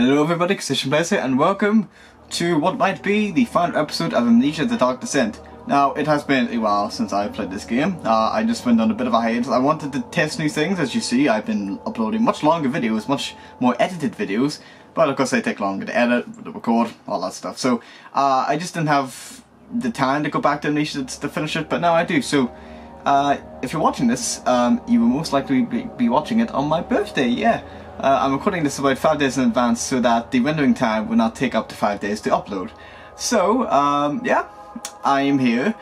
Hello everybody, Christian here, and welcome to what might be the final episode of Amnesia The Dark Descent. Now, it has been a while since I played this game. Uh, I just went on a bit of a hiatus. I wanted to test new things, as you see. I've been uploading much longer videos, much more edited videos, but of course they take longer to edit, to record, all that stuff. So, uh, I just didn't have the time to go back to Amnesia to finish it, but now I do. So, uh, if you're watching this, um, you will most likely be watching it on my birthday, yeah. Uh, I'm recording this about 5 days in advance so that the rendering time will not take up to 5 days to upload. So, um, yeah, I am here,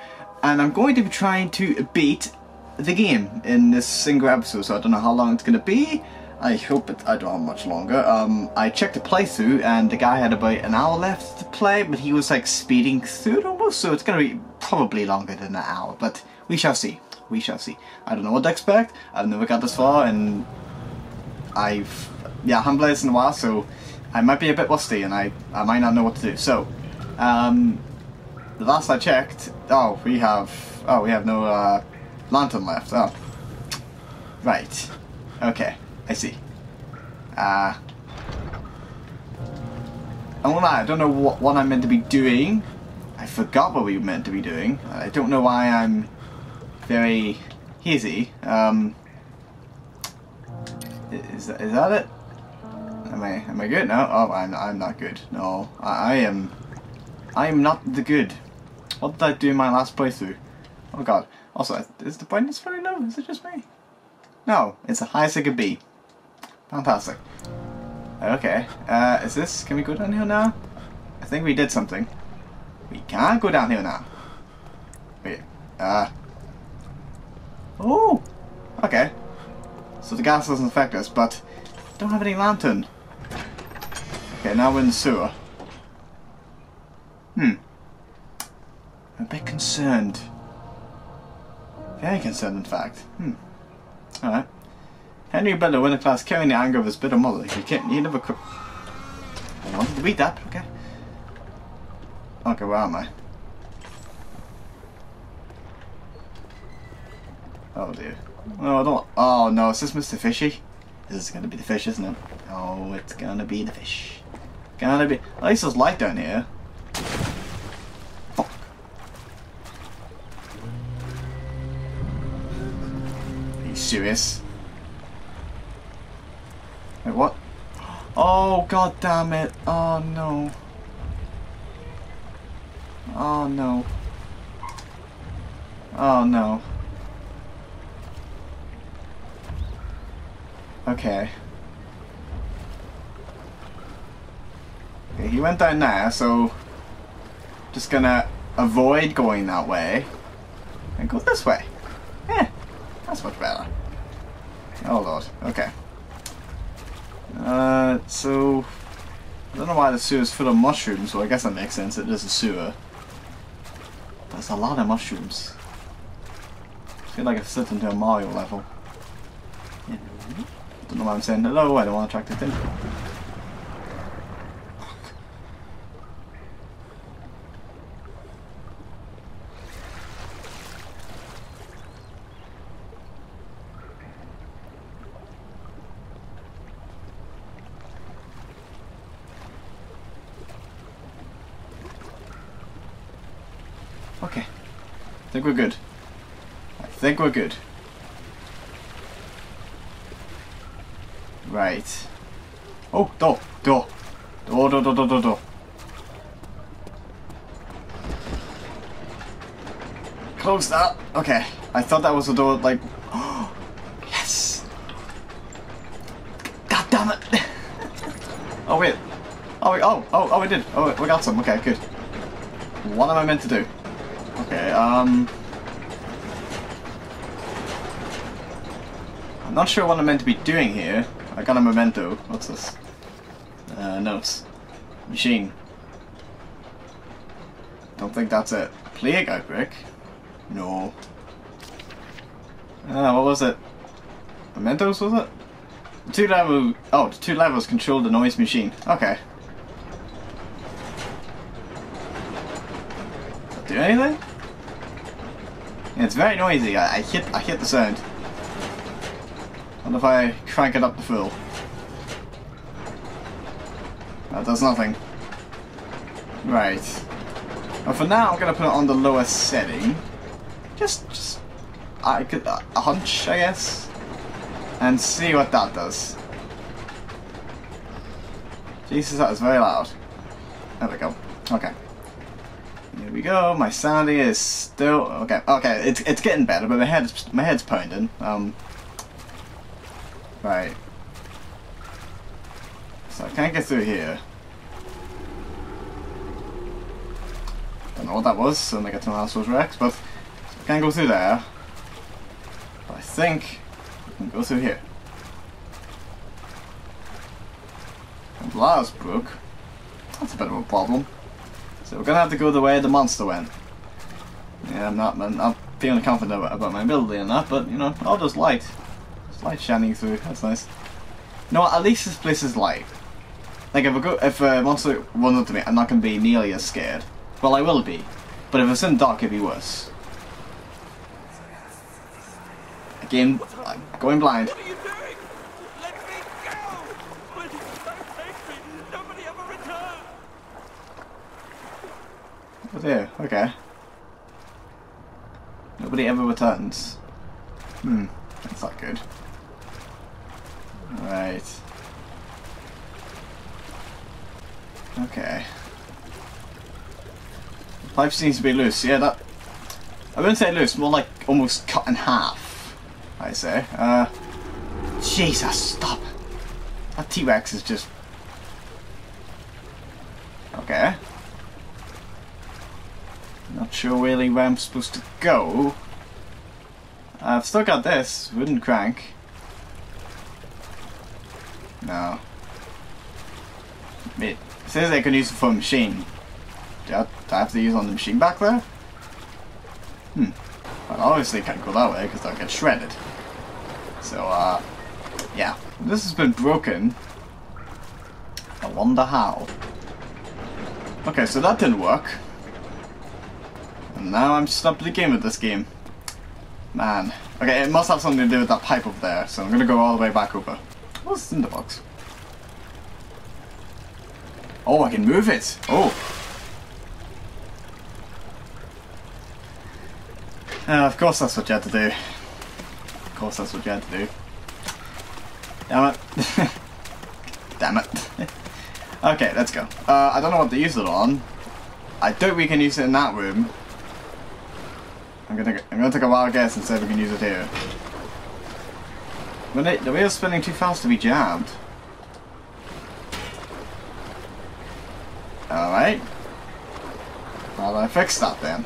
and I'm going to be trying to beat the game in this single episode, so I don't know how long it's going to be. I hope it, I don't have much longer. Um, I checked the playthrough, and the guy had about an hour left to play, but he was like speeding through it almost, so it's going to be probably longer than an hour, but we shall see we shall see. I don't know what to expect. I've never got this far, and I've yeah, I haven't played this in a while, so I might be a bit rusty, and I I might not know what to do. So, um, the last I checked, oh, we have oh we have no uh, lantern left. Oh, right. Okay, I see. Uh, I won't lie, I don't know what, what I'm meant to be doing. I forgot what we were meant to be doing. I don't know why I'm very easy. Um, is that, is that it? Am I am I good? No. Oh, I'm I'm not good. No, I, I am. I am not the good. What did I do in my last playthrough? Oh God. Also, is the brightness very low? Is it just me? No, it's the highest it could be. Fantastic. Okay. Uh, is this? Can we go down here now? I think we did something. We can't go down here now. Wait. Uh. Oh! Okay. So the gas doesn't affect us, but don't have any lantern. Okay, now we're in the sewer. Hmm. I'm a bit concerned. Very concerned, in fact. Hmm. Alright. Henry Bella, winner class, carrying the anger of his bitter mother. He can't, he never could. I wanted to read that, okay. Okay, where am I? Oh dear. Oh, don't. Oh no, is this Mr. Fishy? This is gonna be the fish, isn't it? Oh, it's gonna be the fish. Gonna be. At least there's light down here. Fuck. Are you serious? Wait, what? Oh, god damn it. Oh no. Oh no. Oh no. Okay. Okay, he went down there, so just gonna avoid going that way and go this way. Yeah, that's much better. Oh lord, okay. Uh, so I don't know why the sewer is full of mushrooms, so I guess that makes sense. It is a sewer. There's a lot of mushrooms. I feel like I've slipped into a Mario level. Don't know why I'm saying hello, I don't want to attract attention. Okay. I think we're good. I think we're good. Right. Oh, door, door. Door, door, door, door, door. Close that. Okay. I thought that was a door, like... Oh, yes! God damn it! oh, wait. Oh, wait. Oh, oh, oh, we did. Oh, we got some. Okay, good. What am I meant to do? Okay, um... I'm not sure what I'm meant to be doing here. I got a memento. What's this? Uh, notes. Machine. Don't think that's it. Plague outbreak? No. Ah, what was it? Mementos, was it? The two level. Oh, two levels control the noise machine. Okay. do anything? Yeah, it's very noisy. I, I hit. I hit the sound. And if I crank it up to full. That does nothing. Right. Well, for now, I'm gonna put it on the lowest setting. Just, just, I could, uh, a hunch, I guess, and see what that does. Jesus, that is very loud. There we go. Okay. Here we go. My sanity is still okay. Okay, it's it's getting better, but my head's my head's pounding. Um. Right. So I can't get through here. Don't know what that was, so I get to Astro's Rex, but I can't go through there. But I think we can go through here. And Last Brook. That's a bit of a problem. So we're gonna have to go the way the monster went. Yeah, I'm not, I'm not feeling confident about, about my ability in that, but you know, I'll just light. Light shining through, that's nice. No, at least this place is light. Like if a, go if a monster runs up to me, I'm not gonna be nearly as scared. Well, I will be. But if it's in dark, it'd be worse. Again, I'm going blind. What are you doing? Let me go! Please don't take me! Nobody ever return! Oh dear, okay. Nobody ever returns. Hmm, that's not good. Right. Okay. The pipe seems to be loose, yeah, that... I wouldn't say loose, more like almost cut in half, I say. Uh... Jesus, stop! That T-Rex is just... Okay. Not sure really where I'm supposed to go. I've still got this wooden crank. No. It says I can use it for a machine. Do I, have to use it on the machine back there? Hmm. Well, obviously can't go that way because I'll get shredded. So, uh, yeah. This has been broken. I wonder how. Okay, so that didn't work. And now I'm stuck game with this game. Man. Okay, it must have something to do with that pipe up there, so I'm gonna go all the way back over. What's in the box? Oh, I can move it! Oh! Uh, of course that's what you had to do. Of course that's what you had to do. Damn it. Damn it. okay, let's go. Uh, I don't know what to use it on. I doubt we can use it in that room. I'm gonna I'm gonna take a wild guess and say we can use it here. It, the wheel's spinning too fast to be jammed. Alright. Do I fix that then?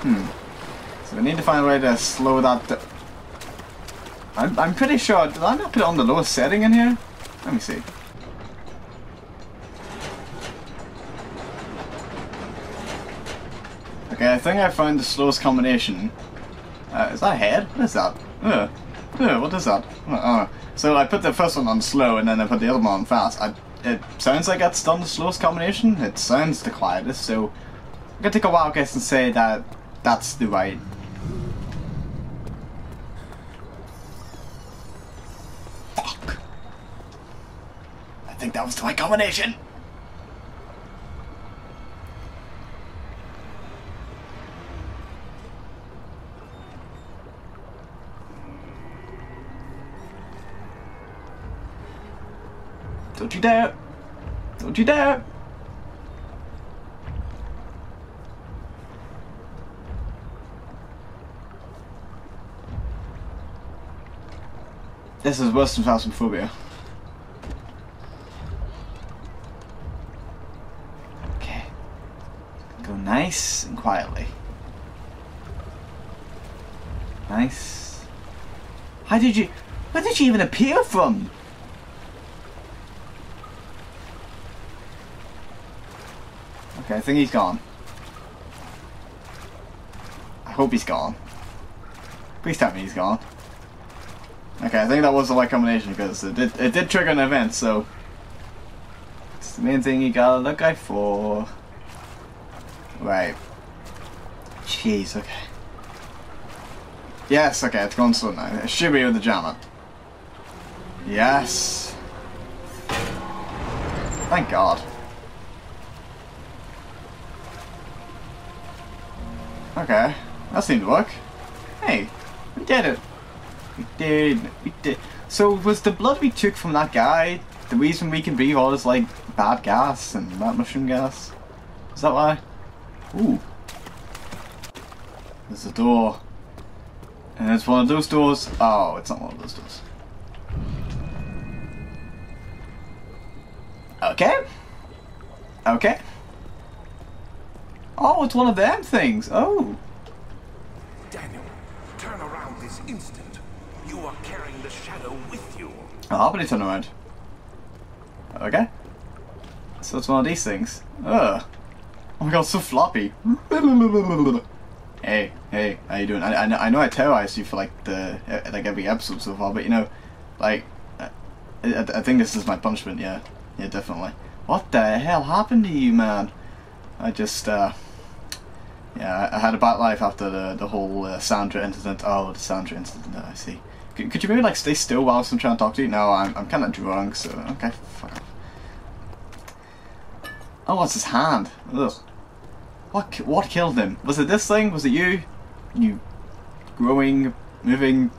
Hmm. So we need to find a way to slow that I'm, I'm pretty sure, did I not put it on the lowest setting in here? Let me see. Okay, I think I found the slowest combination. Uh, is that head? What is that? Uh, uh, what is that? Uh, uh. So I put the first one on slow and then I put the other one on fast. I, it sounds like that's done the slowest combination. It sounds the quietest, so I'm gonna take a wild guess and say that that's the right. Fuck. I think that was the right combination. Don't you dare! Don't you dare! This is worse than Phasmophobia. Okay. Go nice and quietly. Nice. How did you... Where did you even appear from? Okay, I think he's gone. I hope he's gone. Please tell me he's gone. Okay, I think that was the right combination because it did, it did trigger an event, so... It's the main thing you gotta look out for. Right. Jeez, okay. Yes, okay, it's gone slow now. It should be with the jammer. Yes. Thank God. Okay, that seemed to work. Hey, we did it. We did. We did. So was the blood we took from that guy the reason we can breathe all this like bad gas and that mushroom gas? Is that why? Ooh. There's a door. And it's one of those doors. Oh, it's not one of those doors. Okay. Okay. Oh, it's one of them things. Oh. Daniel, turn around this instant. You are carrying the shadow with you. Oh, I'll turn around. Okay. So it's one of these things. Ugh. Oh my god, it's so floppy. hey, hey, how you doing? I, I, know- I know I terrorized you for like the uh, like every episode so far, but you know, like, I, I I think this is my punishment. Yeah, yeah, definitely. What the hell happened to you, man? I just, uh, yeah, I, had a bad life after the the whole uh, Sandra incident. Oh, the Sandra incident. I see. Could, could you maybe like stay still whilst I'm trying to talk to you? No, I'm I'm kind of drunk, so okay, fuck off. Oh, what's his hand? Ugh. What what killed him? Was it this thing? Was it you? You growing, moving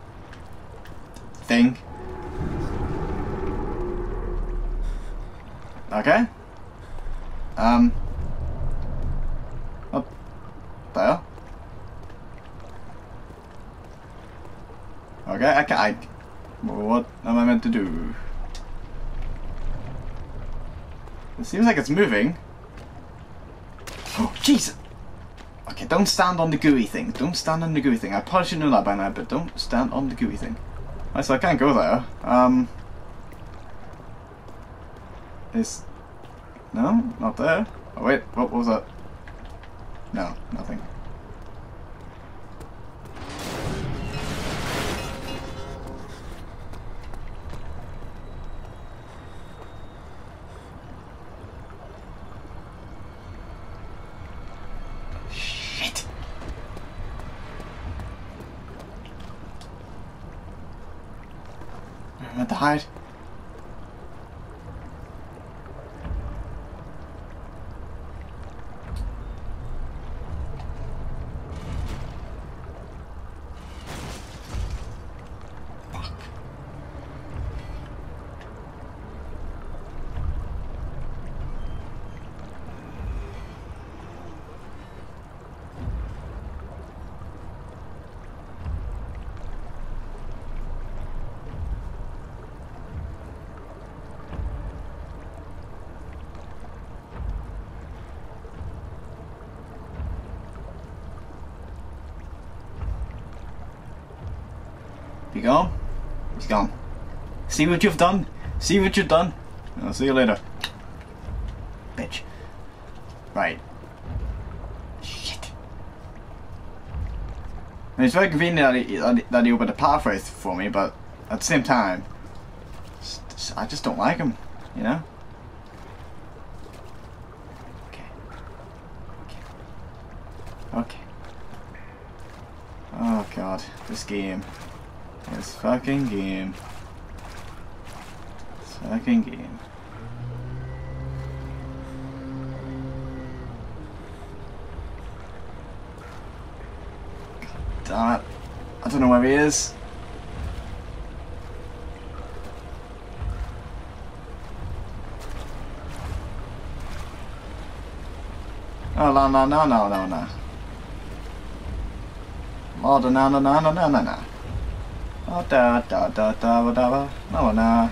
thing? Okay. Um. What the hell? Okay, I can I. What am I meant to do? It seems like it's moving. Oh, Jesus! Okay, don't stand on the gooey thing. Don't stand on the gooey thing. I probably should know that by now, but don't stand on the gooey thing. So I can't go there. Um. Is. No? Not there? Oh, wait, what was that? No, nothing. Shit! I'm meant to hide. Fuck. Be gone? He's gone. See what you've done? See what you've done? I'll see you later. Bitch. Right. Shit. It's very convenient that he, that he- opened a pathway for me, but at the same time, I just don't like him, you know? Okay. Okay. Okay. Oh god, this game. This fucking game. Fucking game. God damn it. I don't know where he is. Oh, no, no, no, no, no, no. Oh, no, no, no, no, no, no, no. Oh, da, da, da, da, da, da, no, no, no,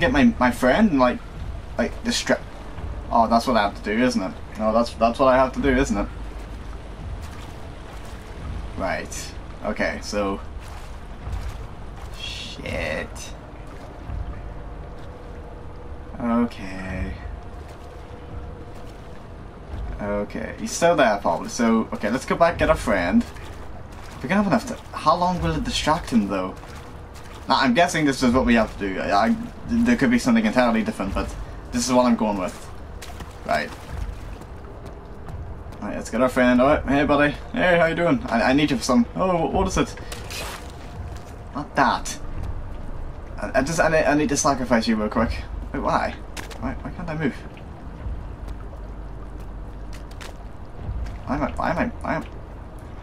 to get my, my friend and like like distract? Oh, that's what I have to do, isn't it? No, that's that's what I have to do, isn't it? Right. Okay, so shit. Okay. Okay, he's still there probably. So, okay, let's go back get a friend. We're gonna have enough to. How long will it distract him though? I'm guessing this is what we have to do. I, I, there could be something entirely different, but this is what I'm going with. Right. Alright, let's get our friend. Alright, hey buddy. Hey, how you doing? I, I need you for some. Oh, what is it? Not that. I, I just, I need, I need to sacrifice you real quick. Wait, why? Why, why can't I move? Why am I, why am I, why am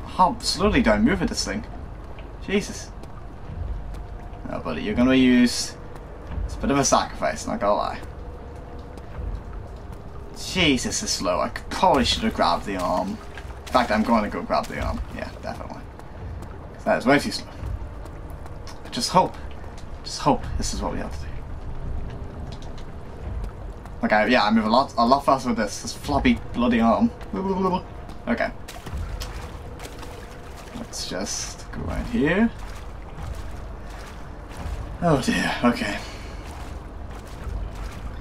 How slowly do I move with this thing? Jesus. Buddy, you're gonna use... It's a bit of a sacrifice, not gonna lie. Jesus, is slow. I probably should have grabbed the arm. In fact, I'm going to go grab the arm. Yeah, definitely. That is way too slow. I just hope. Just hope this is what we have to do. Okay, yeah, I move a lot, a lot faster with this. This floppy bloody arm. Okay. Let's just go right here. Oh dear, okay.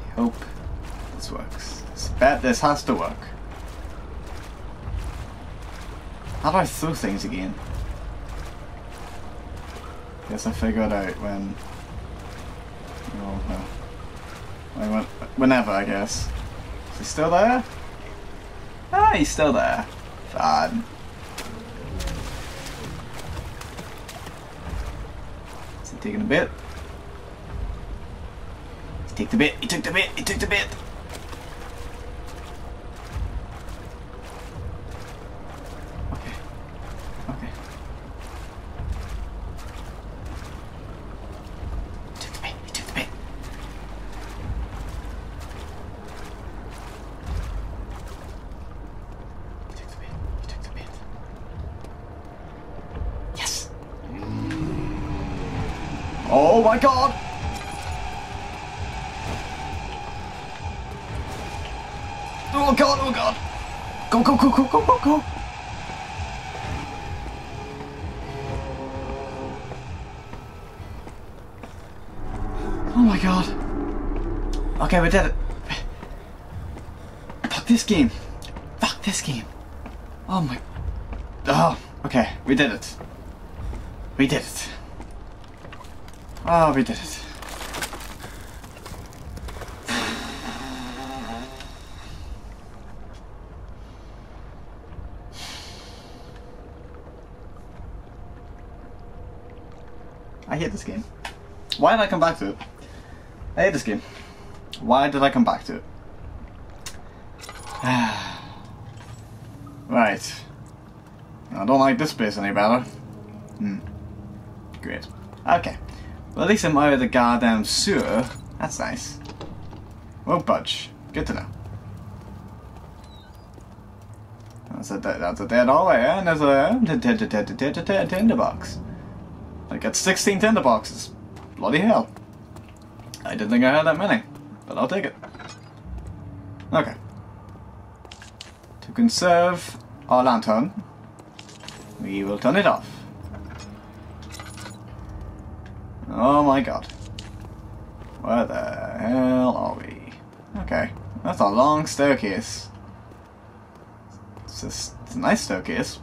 I hope this works. This, bet this has to work. How do I throw things again? Guess I figured out when... Oh, no. When, whenever, I guess. Is he still there? Ah, he's still there. Fine. Is he taking a bit? He took the bit, he took the bit, he took the bit! Game. Fuck this game. Oh my... Oh, okay, we did it. We did it. Oh, we did it. I hate this game. Why did I come back to it? I hate this game. Why did I come back to it? right. I don't like this place any better. Hmm. Great. Okay. Well, at least I'm out of the goddamn sewer. That's nice. Won't budge. Good to know. That's a, that's a dead hallway, and there's a tinderbox. I got 16 tinderboxes. Bloody hell. I didn't think I had that many, but I'll take it. Okay. Conserve our lantern, we will turn it off. Oh my god. Where the hell are we? Okay, that's a long staircase. It's, just, it's a nice staircase.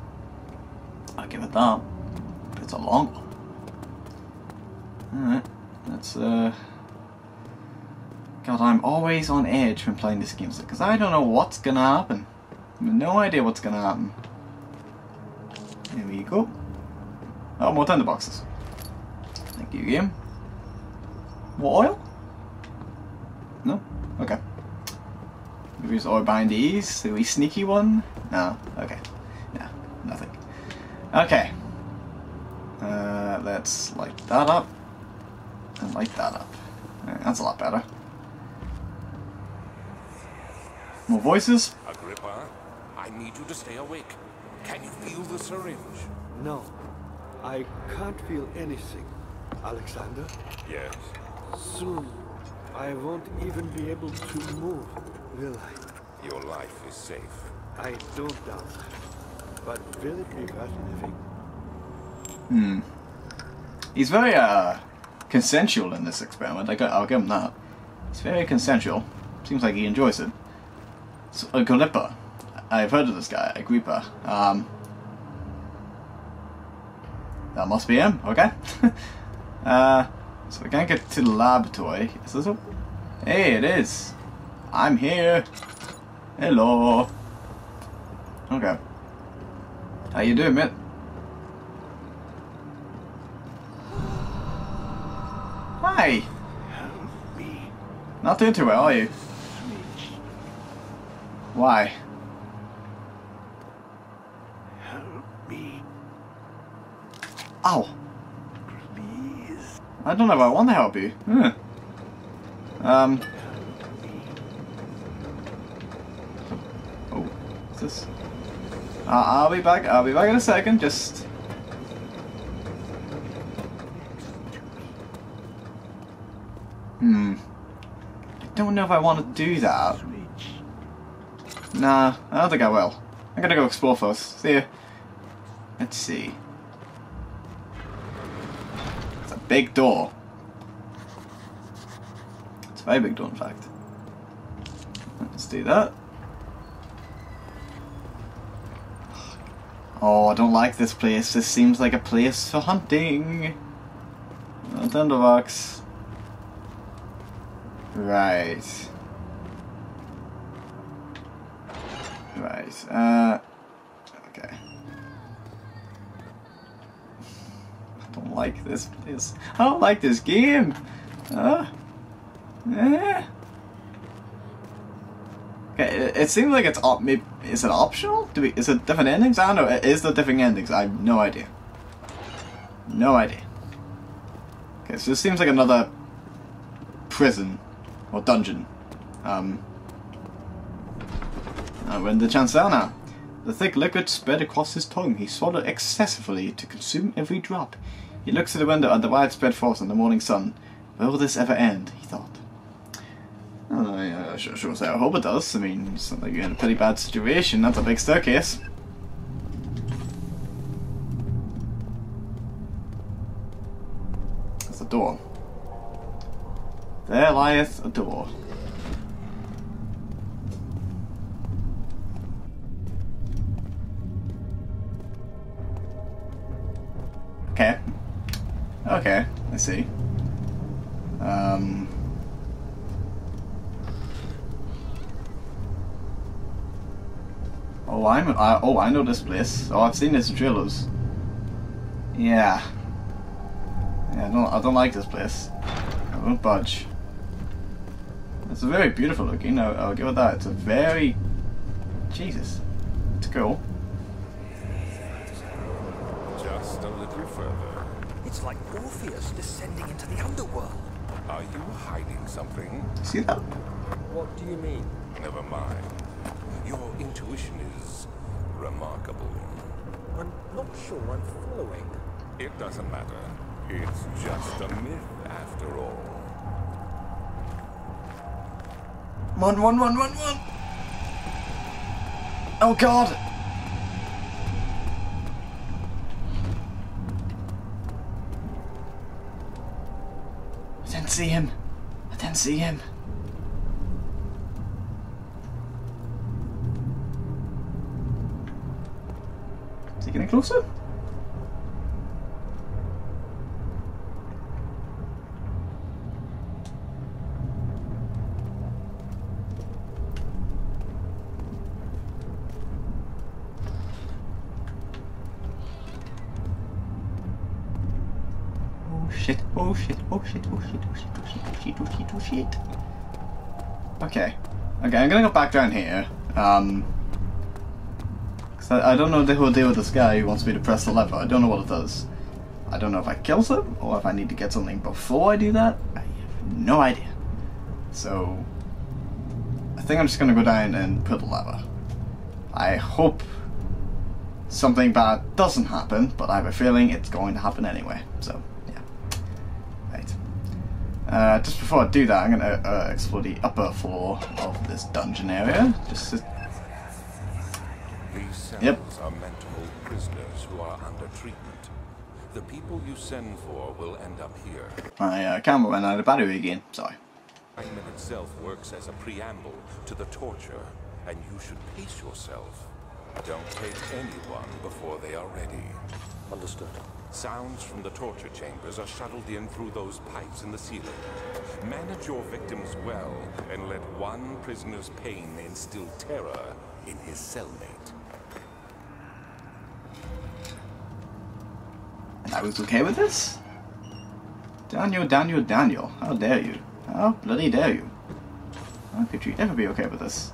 I'll give it that. But it's a long one. Alright, let's uh... God, I'm always on edge when playing this game, because I don't know what's gonna happen. No idea what's gonna happen. There we go. Oh, more tinderboxes. Thank you, game. More oil? No? Okay. Maybe it's oil behind these? The wee sneaky one? No? Okay. No, nothing. Okay. Uh, let's light that up. And light that up. Right, that's a lot better. More voices? Need you to stay awake. Can you feel the syringe? No, I can't feel anything. Alexander, Yes. soon I won't even be able to move, will I? Your life is safe. I don't doubt that. But will it be worth living? Hmm. He's very, uh, consensual in this experiment. I got, I'll give him that. He's very consensual. Seems like he enjoys it. So, Agrippa. I've heard of this guy, Agrippa. Um, that must be him, okay. uh, so we can't get to the laboratory. Is this open? Hey, it is. I'm here. Hello. Okay. How you doing, mate? Hi. Not doing too well, are you? Why? Ow. please. I don't know if I want to help you. Um. Oh, what's this? Uh, I'll be back. I'll be back in a second. Just. Hmm. I don't know if I want to do that. Nah, I don't think I will. I'm gonna go explore first. See ya. Let's see. It's a big door. It's a very big door, in fact. Let's do that. Oh, I don't like this place. This seems like a place for hunting. Tinderbox. Right. Right. Uh. Like this. I don't like this game. Uh. Eh. Okay. It, it seems like it's op. Maybe is it optional? Do we? Is it different endings? I don't know. Is there different endings? I have no idea. No idea. Okay. So this seems like another prison or dungeon. Um. Uh, we're in the now. The thick liquid spread across his tongue. He swallowed excessively to consume every drop. He looks at the window at the widespread forest and the morning sun. Will this ever end? He thought. Oh, know, I sure, sure say I hope it does. I mean, like you're in a pretty bad situation. That's a big staircase. That's a door. There lieth a door. Oh, I'm. I, oh, I know this place. Oh, I've seen this in trailers. Yeah. Yeah, I don't. I don't like this place. I won't budge. It's a very beautiful looking. I'll, I'll give it that. It's a very. Jesus. It's cool. Just a little further. It's like Orpheus descending into the underworld. Are you hiding something? See that? What do you mean? Never mind. Your intuition is remarkable. I'm not sure I'm following. It doesn't matter. It's just a myth after all. Run, run, run, run, run! Oh god! I didn't see him. I didn't see him. closer? Oh, oh shit, oh shit, oh shit, oh shit, oh shit, oh shit, oh shit, oh shit. Okay. Okay, I'm gonna go back down here. Um, I, I don't know the whole deal with this guy who wants me to press the lever. I don't know what it does. I don't know if I kill him or if I need to get something before I do that. I have no idea. So. I think I'm just gonna go down and put the lever. I hope something bad doesn't happen, but I have a feeling it's going to happen anyway. So, yeah. Right. Uh, just before I do that, I'm going to uh, explore the upper floor of this dungeon area. Just to, Yep. are meant to hold prisoners who are under treatment. The people you send for will end up here. my uh, camera went out of battery again. Sorry. Assignment itself works as a preamble to the torture, and you should pace yourself. Don't take anyone before they are ready. Understood. Sounds from the torture chambers are shuttled in through those pipes in the ceiling. Manage your victims well, and let one prisoner's pain instill terror in his cellmate. And I was okay with this? Daniel, Daniel, Daniel. How dare you? How bloody dare you? How could you ever be okay with this?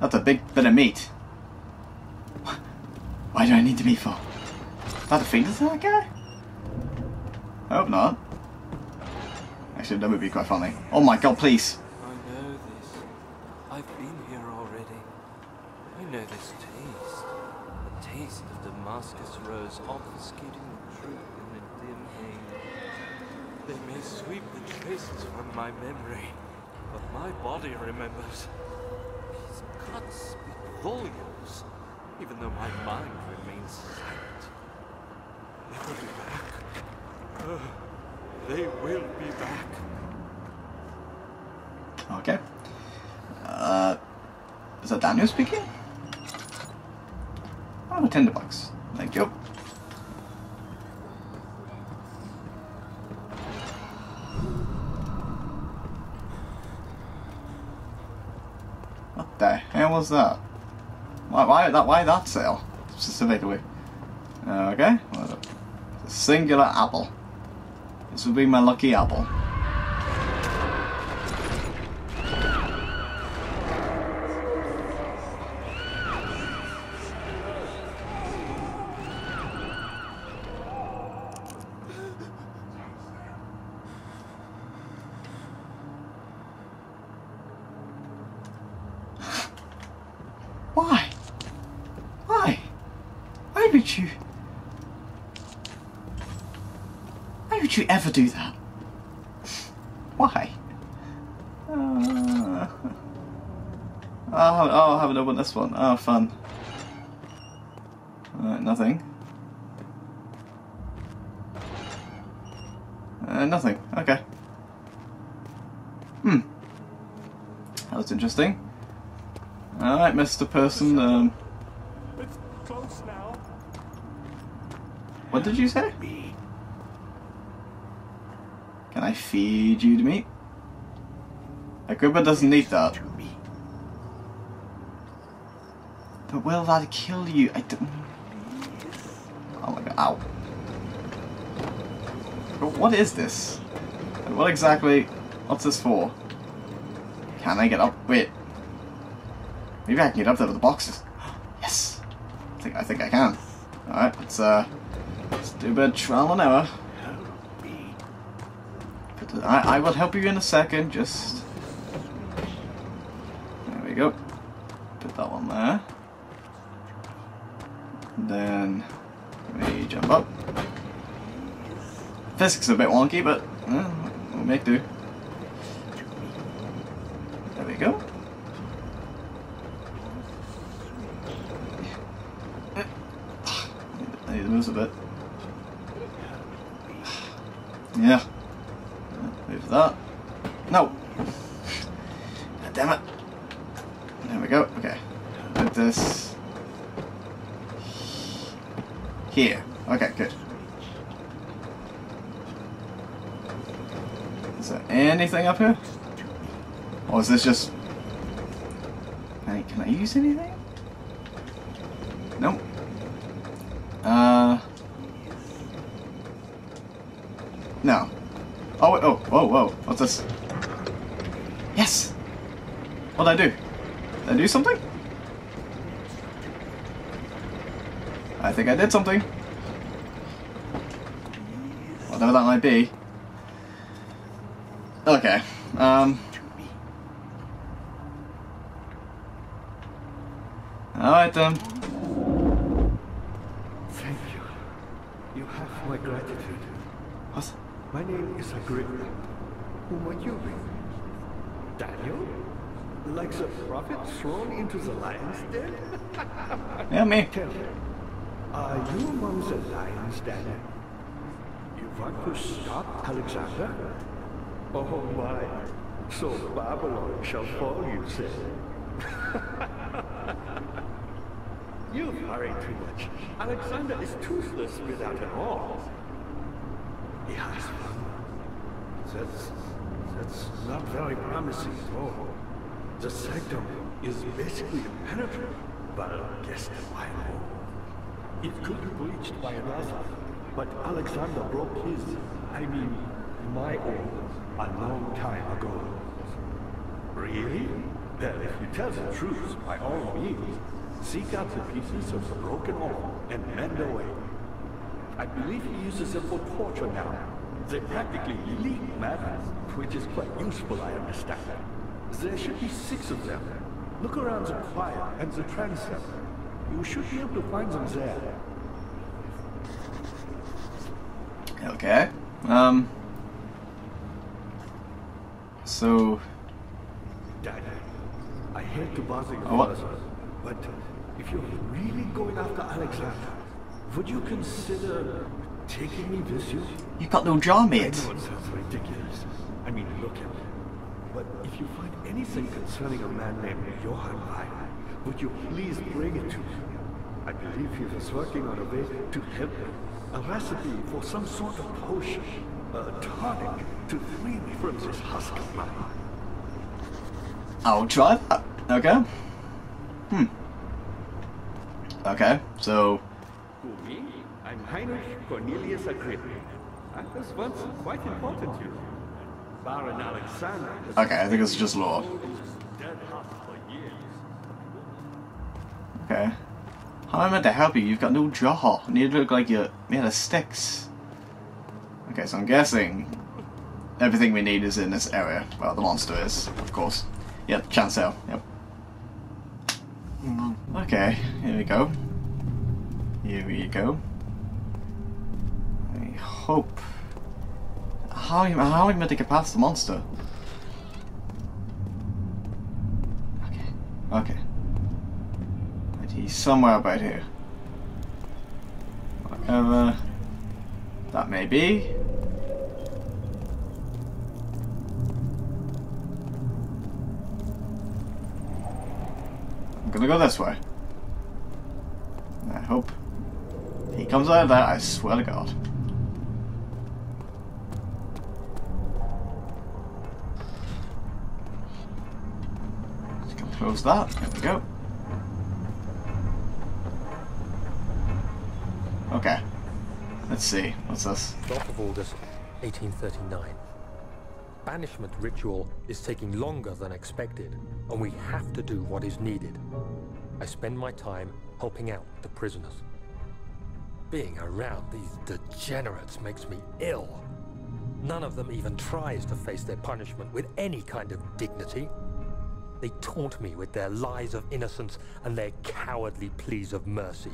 That's a big bit of meat. Why do I need the meat for? That the fingers of that guy? I hope not. Actually, that would be quite funny. Oh my god, please. I know this. I've been here already. I know this taste. The taste of Damascus rose obfuscating the truth in a dim haze. They may sweep the traces from my memory, but my body remembers. These cuts speak volumes, even though my mind remains silent. They will be back. Oh, they will be back. Okay. Uh, is that Daniel speaking? Oh, tinderbox. Thank you. Was that? Why, why that? Why that sale specifically? Uh, okay. Singular apple. This will be my lucky apple. Why? Why? Why would you? Why would you ever do that? Why? Uh, oh, oh, I haven't opened this one. Oh, fun. Uh, nothing. Uh, nothing. Okay. Hmm. That was interesting. Alright, Mr. Person, um, It's close now. what did you say? Can I feed you to me? Agrippa doesn't need that. But will that kill you? I don't... Oh my god, ow. But what is this? What exactly... What's this for? Can I get up? Wait. Maybe I can get up there with the boxes. Yes! I think I think I can. Alright, let's uh let's do a bit of trial and error. I, I will help you in a second, just there we go. Put that one there. Then we jump up. Physics is a bit wonky, but we'll make do. There we go. I need to move a bit. Yeah. Move that. No! God damn it. There we go. Okay. Put this here. Okay, good. Is there anything up here? Or is this just... Hey, can I use anything? Nope. Uh... No. Oh, wait, oh, whoa, whoa. What's this? Yes! What'd I do? Did I do something? I think I did something. Whatever that might be. Okay. Um. Alright then. Thank you. You have my gratitude. What? My name is Agrippa. Who might you? Daniel? Like the prophet thrown into the lion's den? Yeah, me. Tell me, are you among the lions, Daniel? You want to stop Alexander? Oh my, So Babylon shall fall, you say? You've hurried too much. Alexander is toothless without an arm. He has one. That's, that's not very promising at all. The sanctum is basically impenetrable, but against the wild It could be breached by another, but Alexander broke his, I mean, my own, a long time ago. Really? Well, if you tell the truth, by all means, seek out the pieces of the broken arm and mend away. I believe he uses them for torture now. They practically leak madness, which is quite useful, I understand. There should be six of them. Look around the choir and the transept. You should be able to find them there. Okay. Um. So. Dad, I hate to bother you Oh, but if you're really going after Alexander, would you consider taking me with you? You got no jaw, I mate. know it sounds ridiculous. I mean, look at me. But if you find anything concerning a man named Johann Weyer, would you please bring it to me? I believe he was working on a way to help me. A recipe for some sort of potion, a tonic to free me from this husk of mine. I'll try that. Okay. Hmm. Okay, so. Who, me? I'm Heinrich Cornelius Agrippa. I was once quite important, you. Baron Alexander. Okay, I think it's just law. dead hot for years. Okay. How am I meant to help you? You've got no jaw. And you look like you're made of sticks. Okay, so I'm guessing everything we need is in this area. Well, the monster is, of course. Yep, chancel. Yep. Mm. Okay, here we go. Here we go. I hope. How, how am I meant to get past the monster? Okay. Okay. But he's somewhere about here. Whatever that may be. Gonna go this way. I hope he comes out of that, I swear to God. Just close that. There we go. Okay. Let's see. What's this? 12th of August, 1839. Banishment ritual is taking longer than expected, and we have to do what is needed. I spend my time helping out the prisoners. Being around these degenerates makes me ill. None of them even tries to face their punishment with any kind of dignity. They taunt me with their lies of innocence and their cowardly pleas of mercy.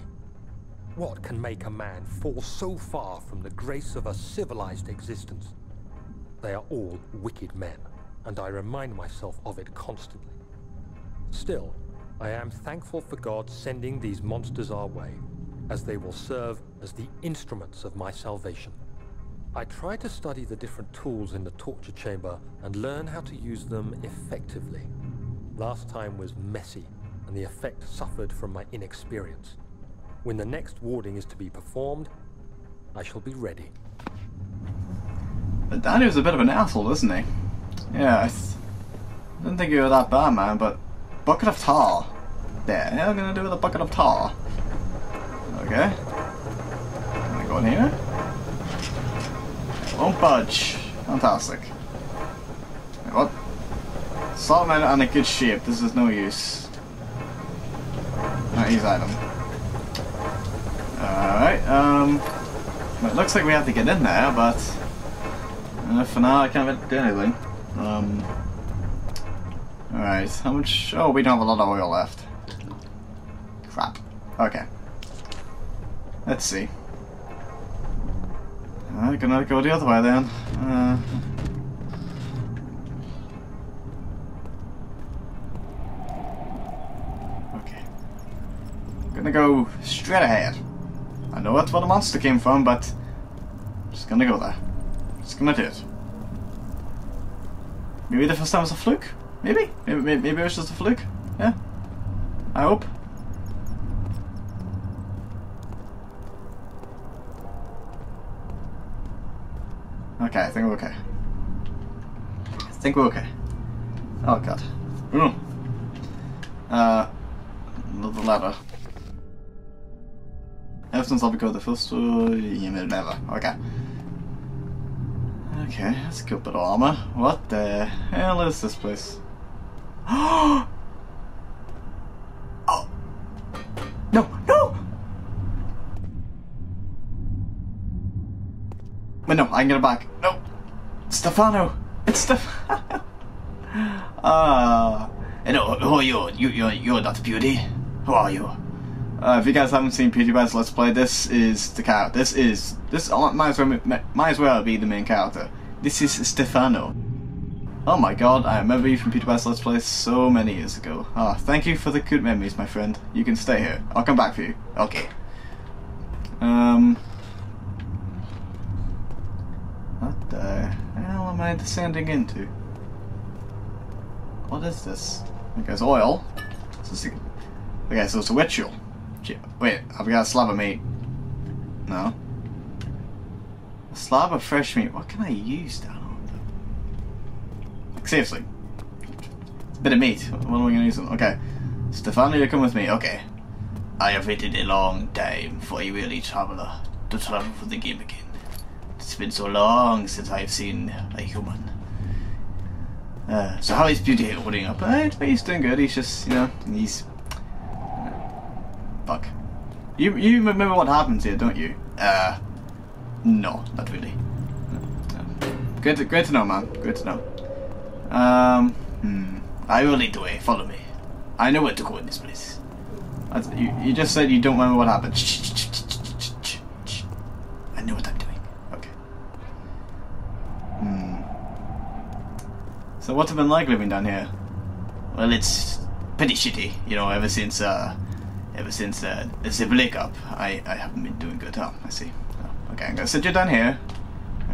What can make a man fall so far from the grace of a civilized existence? They are all wicked men, and I remind myself of it constantly. Still, I am thankful for God sending these monsters our way, as they will serve as the instruments of my salvation. I try to study the different tools in the torture chamber and learn how to use them effectively. Last time was messy, and the effect suffered from my inexperience. When the next warding is to be performed, I shall be ready. But was a bit of an asshole, isn't he? Yeah, I didn't think you were that bad, man, but bucket of tar. Yeah, I'm gonna do with a bucket of tar. Okay. Can I go in here? Won't budge. Fantastic. Wait, what? Solomon on a good shape. This is no use. Not use item. Alright, um... It looks like we have to get in there, but... Uh, for now, I can't do anything. Um... Alright, how much... Oh, we don't have a lot of oil left. Crap. Okay. Let's see. I'm gonna go the other way then. Uh, okay. I'm gonna go straight ahead. I know that's where the monster came from, but I'm just gonna go there. Just gonna do it. Maybe the first time was a fluke? Maybe? Maybe, maybe, maybe it was just a fluke? Yeah? I hope. Okay, I think we're okay. I think we're okay. Oh god. Mm. Uh, another ladder. Everything's all because the first uh, never. Okay. Okay, that's good bit of armor. What the hell is this place? oh! No, no! Wait, no, I can get it back. No! Stephano! It's Stephano! Ah. uh, no, who are you? You, you're, you're not Beauty. Who are you? Uh, if you guys haven't seen PewDiePie's Let's Play, this is the character. This is this might as well might as well be the main character. This is Stephano. Oh my god, I remember you from PewDiePie's Let's Play so many years ago. Ah, thank you for the good memories, my friend. You can stay here. I'll come back for you. Okay. Um. What the hell am I descending into? What is this? Okay, it's oil. Okay, so it's a ritual. Wait, I've got a slab of meat. No. A slab of fresh meat. What can I use down Like, seriously. It's a bit of meat. What am I going to use? Okay. Stephano, you come with me. Okay. I have waited a long time for a really traveler to travel for the game again. It's been so long since I've seen a human. Uh, so how is Beauty holding up? Uh, he's doing good. He's just, you know, he's Fuck. You you remember what happens here, don't you? Uh, no, not really. Great to, great to know, man. Great to know. Um, hmm. I will lead the way. Follow me. I know where to go in this place. you, you just said you don't remember what happened. I know what I'm doing. Okay. Hmm. So what's it been like living down here? Well, it's pretty shitty, you know, ever since, uh, ever since uh, the breakup, I, I haven't been doing good. Oh, I see. Oh, okay, I'm gonna sit you down here.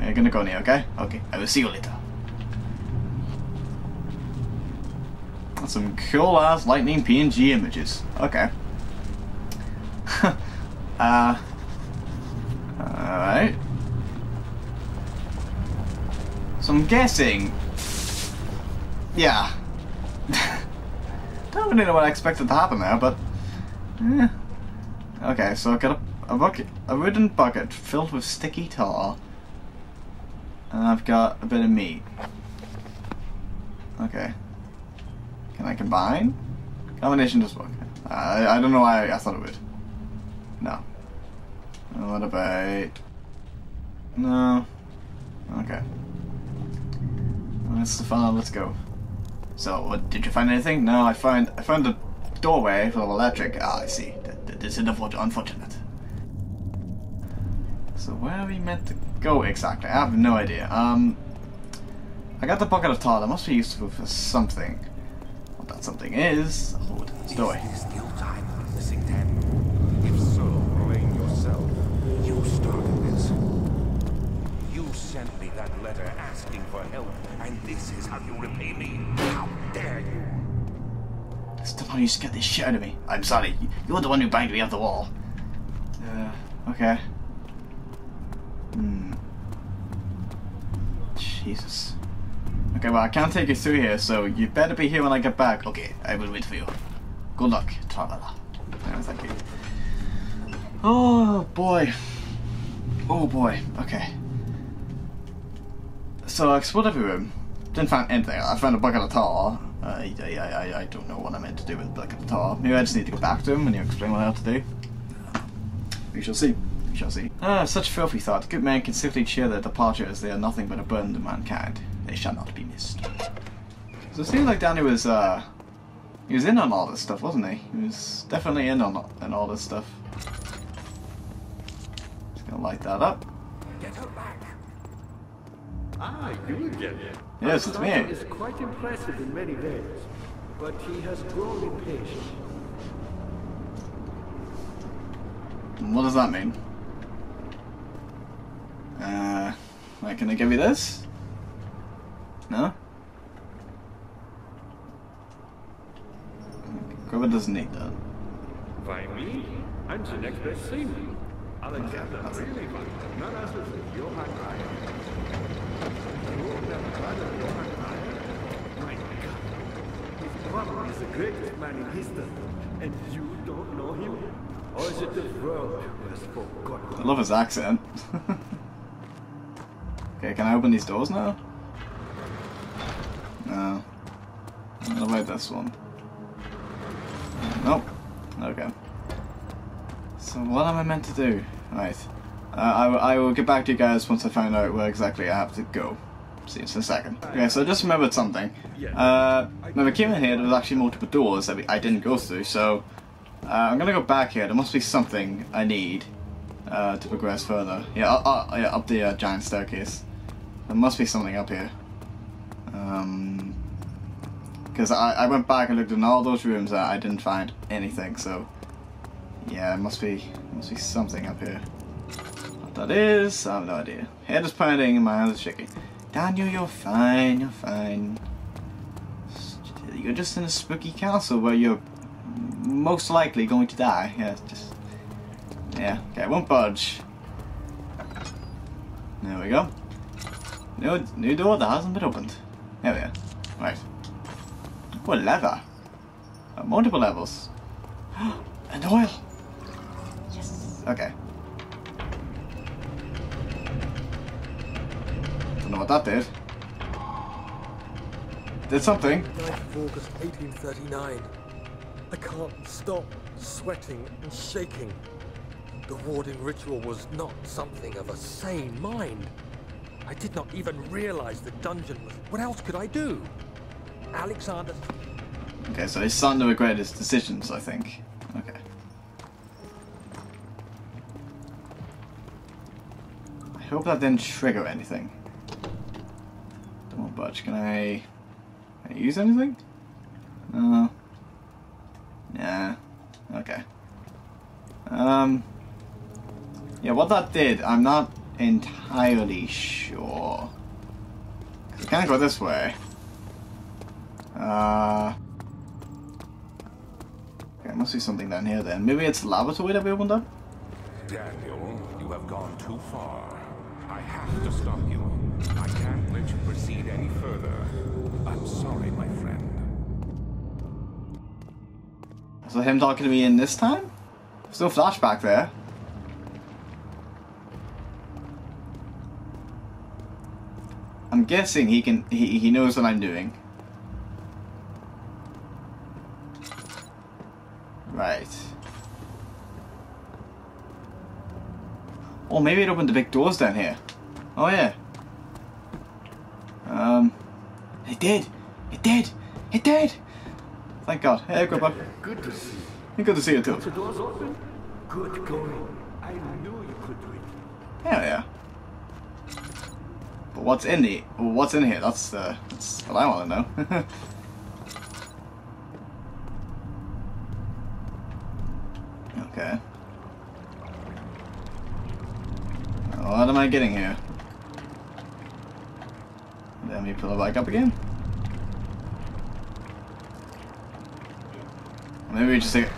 You're gonna go near, okay? Okay, I will see you later. That's some cool ass lightning PNG images. Okay. uh. Alright. So I'm guessing. Yeah. Don't really know what I expected to happen there, but Eh. Okay, so I've got a, a bucket, a wooden bucket filled with sticky tar, and I've got a bit of meat. Okay. Can I combine? Combination does work. I, I don't know why I thought it would. No. What about... No. Okay. That's the fun. Let's go. So, what, did you find anything? No, I found I found a doorway of electric. Ah, I see. That, is unfortunate. So where are we meant to go exactly? I have no idea. Um, I got the bucket of tar. That must be useful for something. What that something is, I'll hold it. Story. Is this still time for missing ten? If so, blame yourself. You started this. You sent me that letter asking for help, and this is how you Stefan, you scared the shit out of me. I'm sorry. You're the one who banged me off the wall. Uh, okay. Hmm. Jesus. Okay, well, I can't take you through here, so you better be here when I get back. Okay, I will wait for you. Good luck, traveler. Yeah, thank you. Oh, boy. Oh, boy. Okay. So I explored every room. Didn't find anything. I found a bucket of tar. I, I, I, I don't know what I meant to do with Black at the top. Maybe I just need to go back to him and you explain what I have to do. We shall see. We shall see. Ah, such filthy thought. Good men can safely cheer their departure as they are nothing but a burden to mankind. They shall not be missed. So it seems like Danny was, uh, he was in on all this stuff, wasn't he? He was definitely in on, on all this stuff. Just gonna light that up. Get her back. Ah, you again. Yes, it's me. is quite impressive in many ways, but he has grown impatient. What does that mean? Uh, wait, can I give you this? No? Grover doesn't need that. By me? I'm the next best thing. Alexander, really, but not as with your high Probably the greatest man in history. And you don't know him? Or is it the world has forgotten? I love his accent. okay, can I open these doors now? No. What about this one? Nope. Okay. So what am I meant to do? Right. Uh, I, I will get back to you guys once I find out where exactly I have to go. See in a second. Okay, so I just remembered something. Uh, when we came in here, there was actually multiple doors that we- I didn't go through, so uh, I'm gonna go back here. There must be something I need uh, to progress further. Yeah, uh, uh, yeah up the uh, giant staircase. There must be something up here. Um, because I, I went back and looked in all those rooms and I didn't find anything. So yeah, it must be must be something up here. What that is, I have no idea. Head is pounding and my hands are shaking. Daniel, you're fine. You're fine. You're just in a spooky castle where you're most likely going to die. Yeah, just yeah. Okay, I won't budge. There we go. New, new door that hasn't been opened. There we are. Right. Oh, leather. Uh, multiple levels. and oil. Yes. Okay. Don't know what that did. Did something. 9th of August 1839. I can't stop sweating and shaking. The warding ritual was not something of a sane mind. I did not even realize the dungeon was. What else could I do? Alexander. Okay, so his son to regret his decisions, I think. Okay. I hope that didn't trigger anything. Don't want budge. Can I, can I use anything? No. Yeah. Okay. Um. Yeah, what that did, I'm not entirely sure. 'Cause I can't go this way. Uh. Okay, must be something down here then. Maybe it's laboratory that we opened up? Daniel, you have gone too far. I have to stop you. I can't let you proceed any further. I'm sorry, my friend. So him talking to me in this time? There's no flashback there. I'm guessing he can he, he knows what I'm doing. Right. Or maybe it opened the big doors down here. Oh yeah. Um it did! It did! It did! Thank God. Hey. Good to see you. Good to see you too. The door's open? Good going. I knew you could do it. Hell yeah. But what's in the what's in here? That's uh, that's what I want to know. okay. What am I getting here? Let me pull it back up again. Maybe we just take.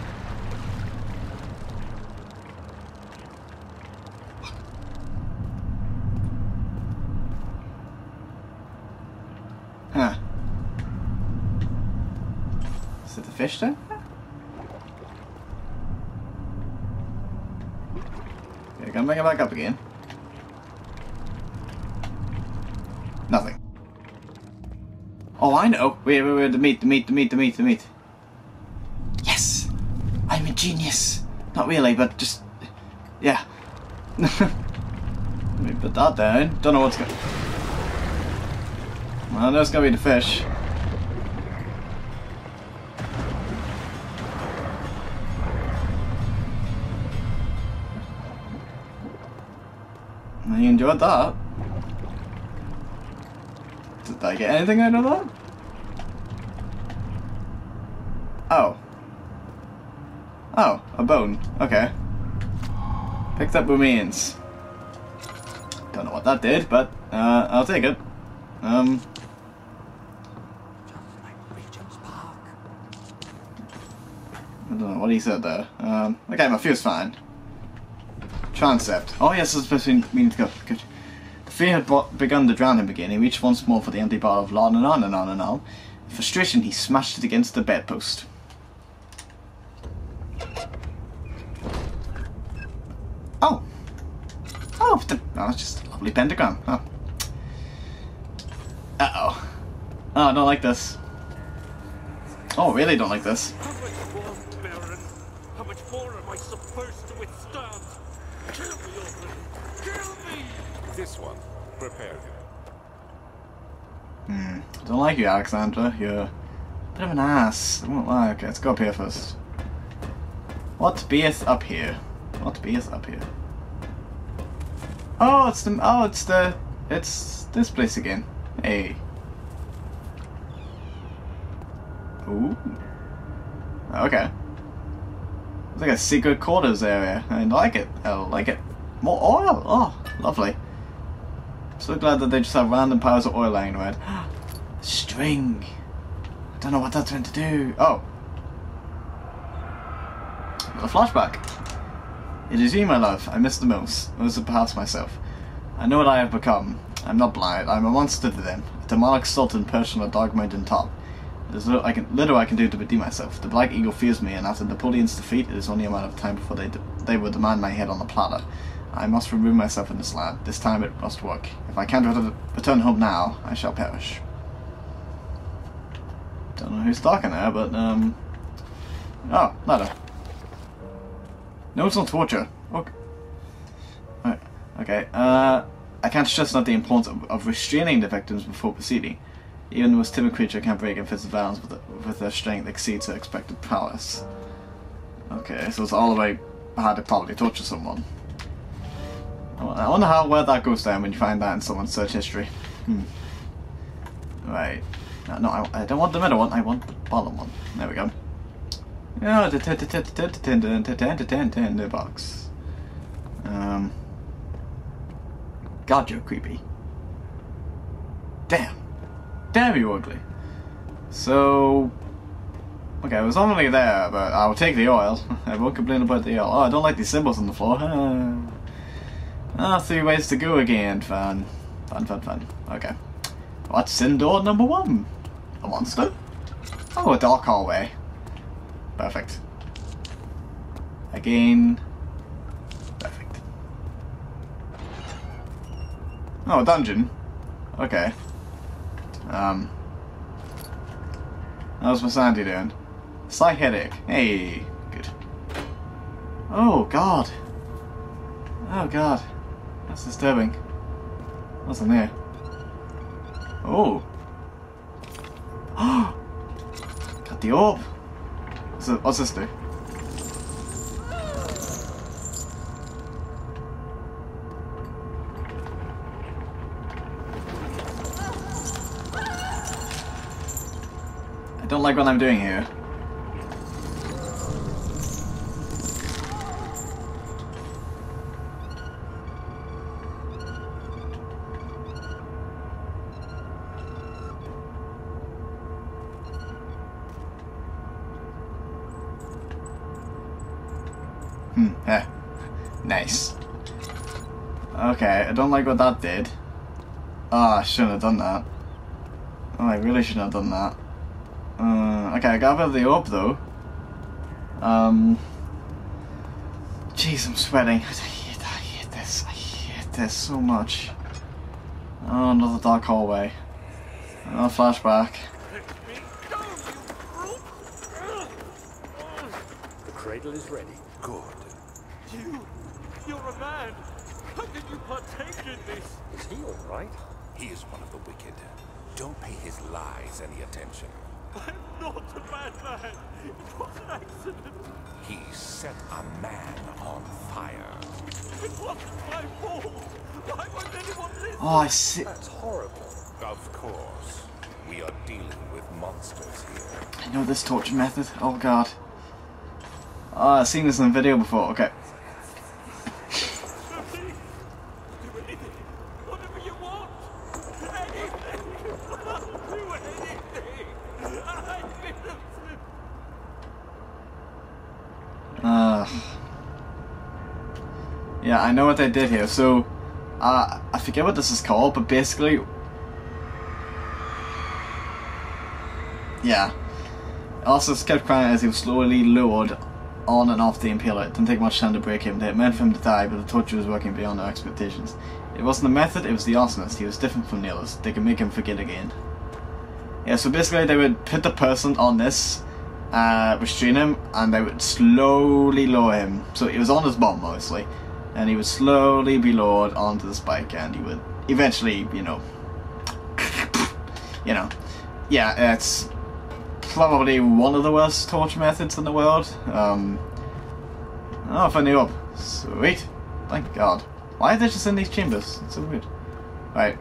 Huh. Is it the fish then? Okay, gonna bring it back up again. Nothing. Oh, I know. Wait, wait, wait, the meat, the meat, the meat, the meat, the meat. Yes! I'm a genius. Not really, but just... Yeah. Let me put that down. Don't know what's going... Well, there's gonna be the fish. I enjoyed that. Did I get anything out of that? Oh. Oh, a bone. Okay. Picked up remains. Don't know what that did, but uh, I'll take it. Um, Park. don't know what he said there. Um, okay, my fear's fine. Transept. Oh yes, it's supposed to go. Good. The fear had begun to drown him again. He reached once more for the empty bottle of laudanum and on and on. In frustration, he smashed it against the bedpost. Oh! Oh, the, it's just a lovely pentagram. Oh. Uh-oh. Oh, I don't like this. Oh, really don't like this. How much more, Baron? How much more am I supposed to withstand? Kill me already! Kill me! This one, prepare him. Don't like you, Alexandra. You're a bit of an ass. I won't lie. Okay, let's go up here first. What beeth up here? What beeth up here? Oh, it's the. Oh, it's the. It's this place again. Hey. Ooh. Okay. It's like a secret quarters area. I like it. I like it. More oil. Oh, lovely. So glad that they just have random piles of oil lying around. String. I don't know what that's meant to do. Oh. A flashback. It is you, my love. I miss the most. Most of perhaps myself. I know what I have become. I'm not blind. I'm a monster to them. A demonic sultan perched on a dark mountain top. There's little I can little I can do to redeem myself. The Black Eagle fears me, and after Napoleon's defeat, it is only a matter of time before they they will demand my head on a platter. I must remove myself from this land. This time it must work. If I can't ret- return home now, I shall perish. Don't know who's talking there, but um. Oh, letter. Notes on torture. Okay. Okay. Uh, I can't stress enough the importance of, of restraining the victims before proceeding. Even the most timid creature can break and fist of violence with, with their strength exceeds their expected prowess. Okay, so it's all about how to probably torture someone. I wonder- how where that goes down when you find that in someone's search history. Hmm. Right. No, no I, I don't want the middle one. I want the bottom one. There we go. Oh, the tinderbox. Um. God, you're creepy. Damn. Damn you ugly. So. Okay, it was only there, but I'll take the oil. I won't complain about the oil. Oh, I don't like these symbols on the floor. Ah, three ways to go again. Fun. Fun, fun, fun. Okay. What's in door number one? A monster? Oh, a dark hallway. Perfect. Again. Perfect. Oh, a dungeon. Okay. Um. How's my sanity doing? Slight headache. Hey, good. Oh God. Oh God. That's disturbing. What's in there? Oh. Got the orb. What's, what's this do? I don't like what I'm doing here. Hmm, yeah. Nice. Okay, I don't like what that did. Oh, I shouldn't have done that. Oh, I really shouldn't have done that. Uh, okay, I got rid of the orb though. Um. Jeez, I'm sweating. I hate, I hate this. I hate this so much. Oh, another dark hallway. Oh, flashback. Let me go, you brute! The cradle is ready. Good. You, you're a man. How did you partake in this? Is he all right? He is one of the wicked. Don't pay his lies any attention. I'm not a bad man. It was an accident. He set a man on fire. It wasn't my fault. Why won't anyone listen? Oh, I see. That's horrible. Of course. We are dealing with monsters here. I know this torture method. Oh god. Oh, I've seen this in a video before. Okay. Do anything. Whatever you want. Anything. I'll do anything. I'm innocent. Yeah, I know what they did here. So, uh, I forget what this is called, but basically, yeah. Also, kept crying as he was slowly lowered on and off the impaler. It didn't take much time to break him. They meant for him to die, but the torture was working beyond our expectations. It wasn't the method, it was the arsonist. He was different from the others. They could make him forget again. Yeah, so basically they would put the person on this, uh, restrain him, and they would slowly lower him. So he was on his bum mostly, and he would slowly be lowered onto the spike, and he would eventually, you know, you know, yeah, it's probably one of the worst torture methods in the world. Um, oh, for new up. Sweet. Thank God. Why are they just in these chambers? It's so weird. Right.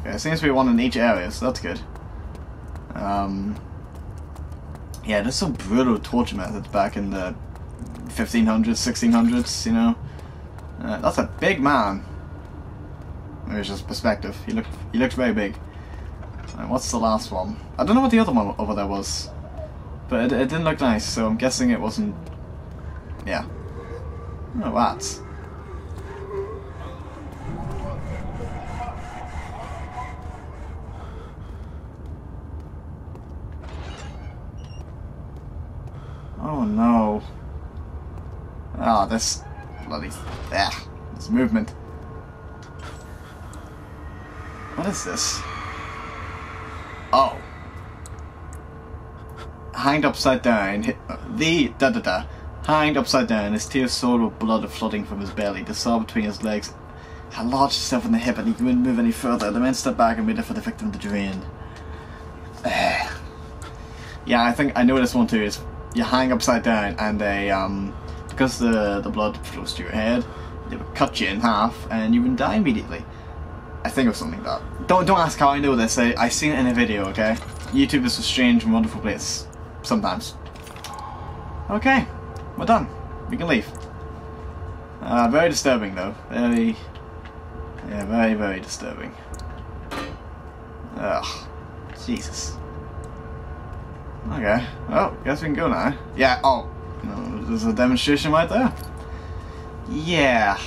Okay, there seems to be one in each area, so that's good. Um, yeah, there's some brutal torture methods back in the 1500s, 1600s, you know. Uh, that's a big man. Maybe it's just perspective. He looked, he looked very big. Right, what's the last one? I don't know what the other one over there was. But it, it didn't look nice, so I'm guessing it wasn't... Yeah. Oh, rats. Oh no. Ah, oh, this bloody... Yeah, this movement. What is this? Oh. Hanged upside down, uh, the da da da. Hanged upside down, his tears soiled with blood flooding from his belly. The saw between his legs had lodged itself in the hip and he couldn't move any further. The men stepped back and waited for the victim to drain. yeah, I think I know what this one too. Is you hang upside down and they um because the the blood flows to your head, they would cut you in half and you would die immediately. I think of something like that. Don't don't ask how I know this. I I seen it in a video. Okay, YouTube is a strange and wonderful place. Sometimes. Okay, we're done. We can leave. Uh, very disturbing though. Very, yeah, very very disturbing. Ugh, Jesus. Okay, well, guess we can go now. Yeah. Oh, there's a demonstration right there. Yeah.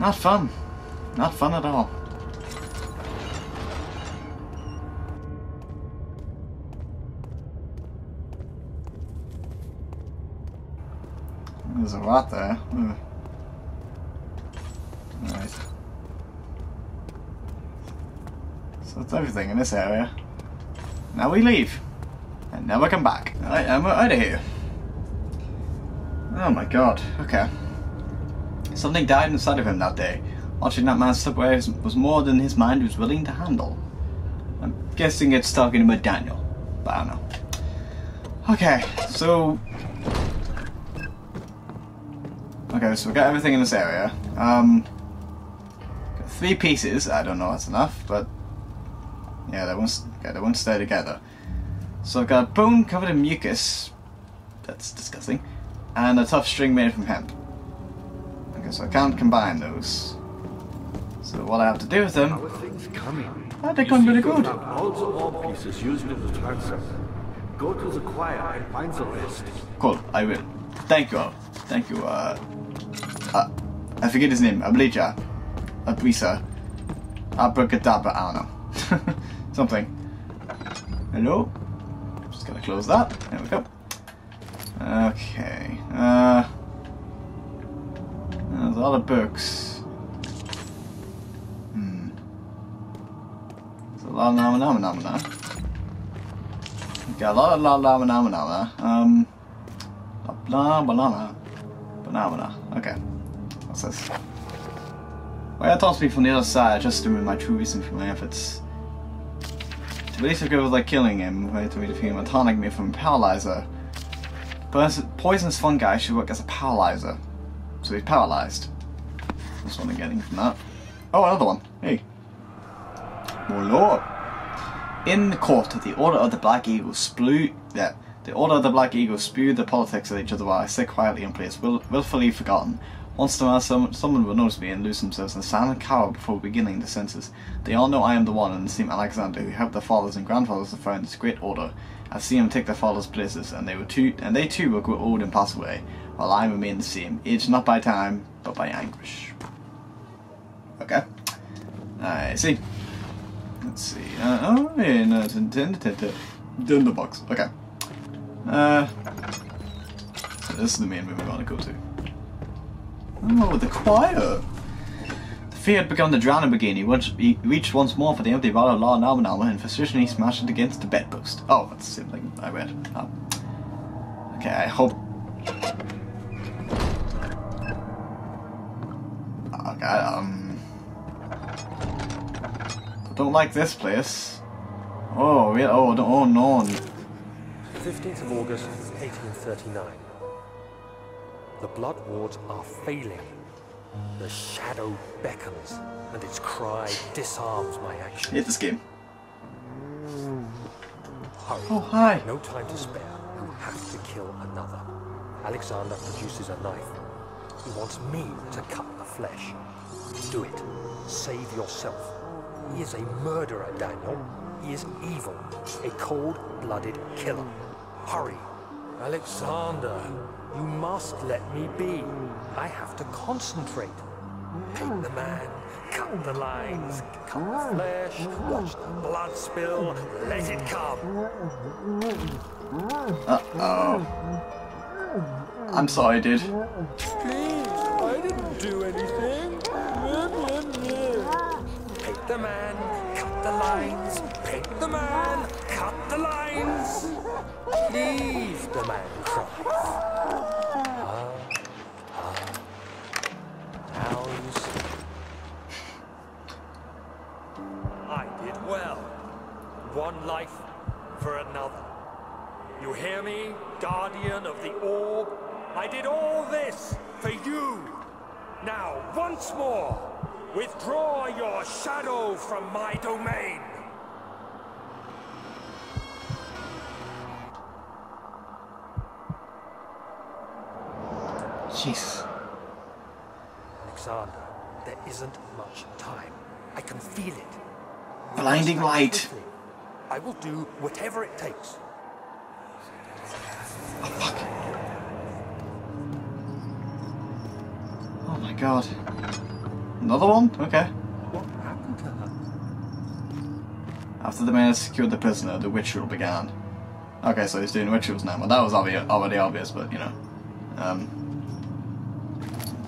Not fun. Not fun at all. There's a lot there. Ugh. Alright. So that's everything in this area. Now we leave. And now we come back. Alright, and we're out of here. Oh my god, okay. Something died inside of him that day. Watching that man slip away was more than his mind was willing to handle. I'm guessing it's talking about Daniel, but I don't know. Okay, so... Okay, so we got everything in this area. Um, three pieces, I don't know that's enough, but... Yeah, they won't, okay, they won't stay together. So I've got a bone covered in mucus, that's disgusting, and a tough string made from hemp. Okay, so I can't combine those. So what I have to do with them... How are things coming? Oh, they come really good. All the ore pieces used in the transept. Go to the choir and find the rest. Cool, I will. Thank you all. Thank you, uh... uh I forget his name. Ablija. Abrisa. Abracadabra, I don't know. Something. Hello? Just gonna close that. There we go. Okay. Uh... There's a lot of books. Hmm. There's a lot of nama nama nama nama. Got a lot of la la nama nama. Um... Blah banana. Banana. Okay. What's this? Well, that taunts me from the other side, just to remove my true reason for my efforts. To release the was like killing him, way to defeat him, tonic me from paralyzer. Poisonous fungi should work as a paralyzer. So he's paralyzed. That's what I'm getting from that. Oh, another one. Hey. More lore. In the court, the Order of the Black Eagle spew. Yeah, the Order of the Black Eagle spew the politics of each other while I sit quietly in place, will, willfully forgotten. Once a while, some, someone will notice me and lose themselves in silent cower before beginning the census. They all know I am the one and the same Alexander who helped their fathers and grandfathers to found this great order. I see them take their fathers' places, and they will too, and they too will grow old and pass away, while I remain the same, aged not by time, but by anguish. Okay. I see. Let's see. Uh, oh, yeah, no, it's intended to in the box. Okay. Uh, so this is the main room we want to go to. Oh, the choir. The fear had begun to drown him again. He, he reached once more for the empty bottle of laudanum and frustratingly smashed it against the bedpost. Oh, that's the same thing I read. Oh. Okay, I hope. Okay, um. I Don't like this place. Oh, yeah, oh, oh no. 15th of August, 1839. The blood wards are failing. The shadow beckons, and its cry disarms my action. Hate this game. Hurry. Oh, hi. No time to spare. You have to kill another. Alexander produces a knife. He wants me to cut the flesh. Do it. Save yourself. He is a murderer, Daniel. He is evil. A cold-blooded killer. Hurry. Alexander, you must let me be. I have to concentrate. Take the man, cut the lines, cut the flesh, watch the blood spill, let it come. Uh-oh. I'm sorry, dude. Please, I didn't do anything. Take the man, cut the lines. Take the man, cut the lines. Leave the man cries. Ah, ah. Now you see. I did well. One life for another. You hear me, guardian of the orb? I did all this for you. Now, once more, withdraw your shadow from my domain. Jeez. Alexander, there isn't much time. I can feel it. We Blinding light. I will do whatever it takes. Oh my god. Another one? Okay. What happened to her? After the man had secured the prisoner, the ritual began. Okay, so he's doing rituals now. Well, that was already obvious, but you know. Um.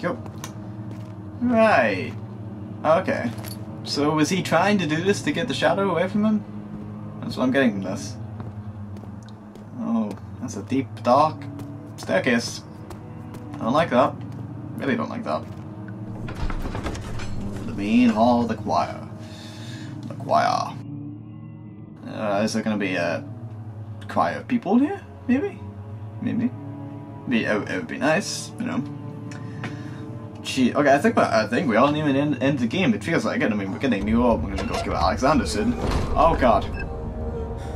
Yep. Right. Okay. So was he trying to do this to get the shadow away from him? That's what I'm getting from this. Oh, that's a deep, dark staircase. I don't like that. Really don't like that. The main hall of the choir. The choir. Uh, is there going to be a choir of people here? Maybe? Maybe. Be, it would be nice, you know. Gee, okay, I think I think we all even end, end the game. It feels like it. I mean, we're getting new orb. We're gonna go kill Alexander soon. Oh god.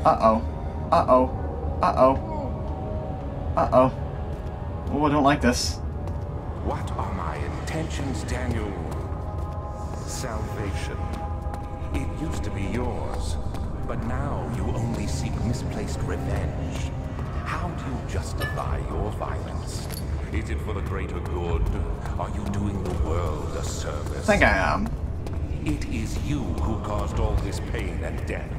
Uh oh. Uh oh. Uh oh. Uh oh. Oh, I don't like this. What are my intentions, Daniel? Salvation. It used to be yours, but now you only seek misplaced revenge. How do you justify your violence? Is it for the greater good? Are you doing the world a service? I think I am. It is you who caused all this pain and death.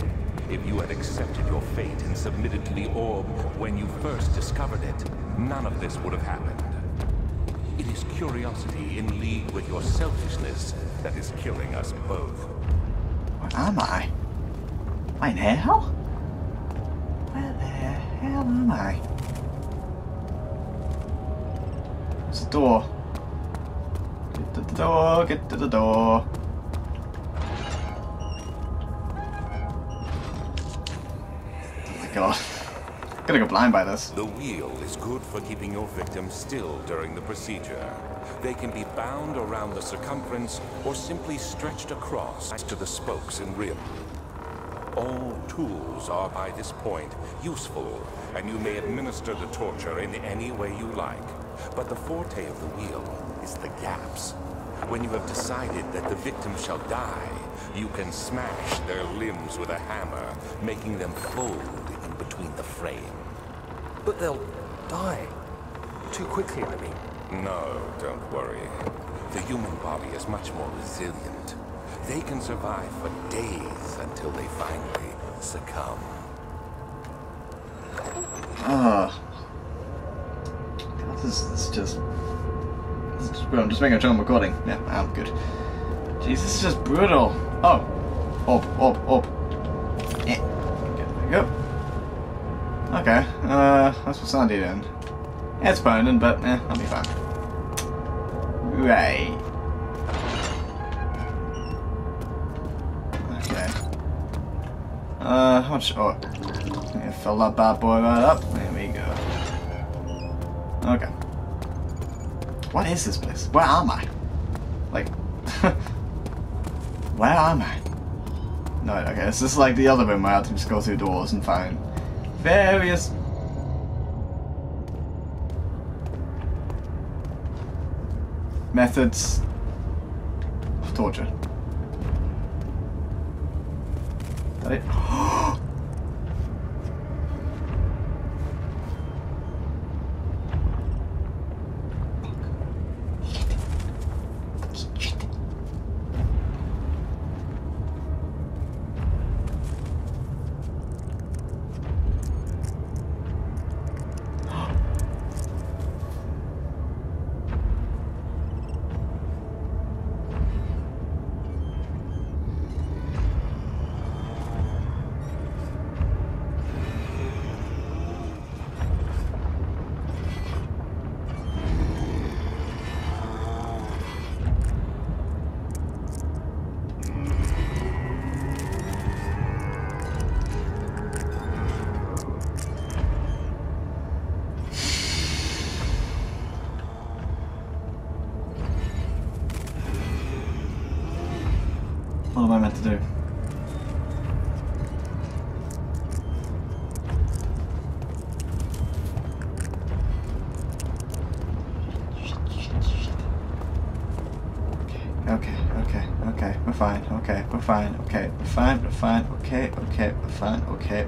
If you had accepted your fate and submitted to the orb when you first discovered it, none of this would have happened. It is curiosity in league with your selfishness that is killing us both. Where am I? Am I in hell? Where the hell am I? There's a door. Get to the door, get to the door. Oh my god. I'm Gonna go blind by this. The wheel is good for keeping your victim still during the procedure. They can be bound around the circumference or simply stretched across to the spokes and rim. All tools are by this point useful, and you may administer the torture in any way you like. But the forte of the wheel is the gaps. When you have decided that the victim shall die, you can smash their limbs with a hammer, making them fold in between the frame. But they'll die. Too quickly, I mean. No, don't worry. The human body is much more resilient. They can survive for days until they finally succumb. Ah. This, is just. This is just. I'm just making sure I'm recording. Yeah, I'm good. Jeez, this is just brutal. Oh. Up, up, up. Eh. Okay, there we go. Okay, uh, that's what Sandy doing. Yeah, it's burning, but eh, I'll be fine. Right. Okay. Uh, how much? Oh, yeah, fill that bad boy right up. There we go. Okay. What is this place? Where am I? Like, where am I? No, okay, this is like the other room where I have to just go through doors and find various methods of torture. That it?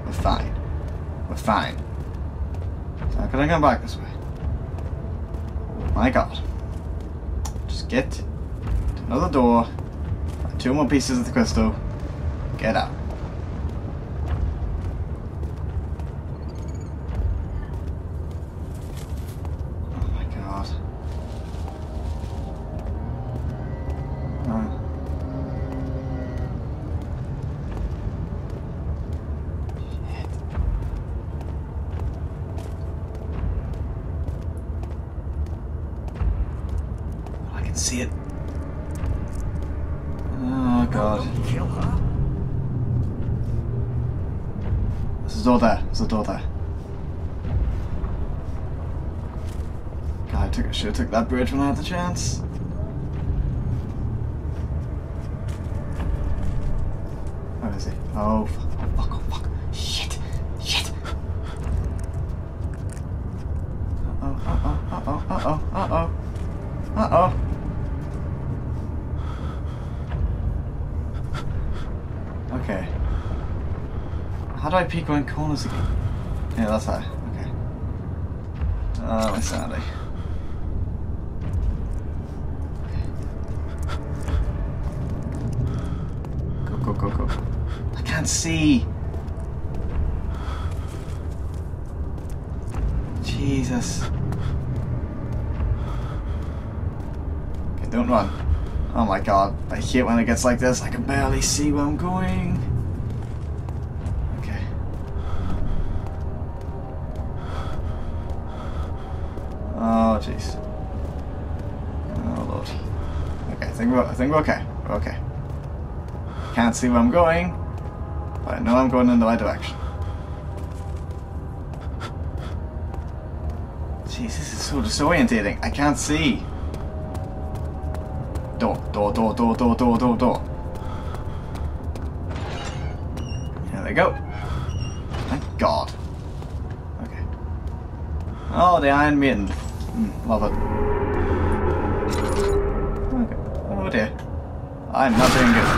we're fine. We're fine. So how can I come back this way? My god. Just get to another door, two more pieces of the crystal, get out. Oh my god. Uh. Shit. I can see it. Oh god. Kill her? There's a door there. There's a door there. God, I took, should have took that bridge when I had the chance. Where is he? Oh, fuck, oh, fuck, oh, fuck. Shit, shit. Uh-oh, uh-oh, uh-oh, uh-oh, uh-oh. Uh-oh. Okay. How do I peek around corners again? Yeah, that's how. Okay. Oh, my sanity. Go, go, go, go. I can't see. Jesus. Okay, don't run. Oh my god. I hate when it gets like this. I can barely see where I'm going. Okay. Oh jeez. Oh lord. Okay, I think we're I think we're okay. We're okay. Can't see where I'm going, but I know I'm going in the right direction. Jeez, this is so disorientating. I can't see. Door, door, door, door, door, door, door, door. There we go. Thank God. Okay. Oh, the Iron Maiden. Mm, love it. Okay. Oh dear. I'm not doing good.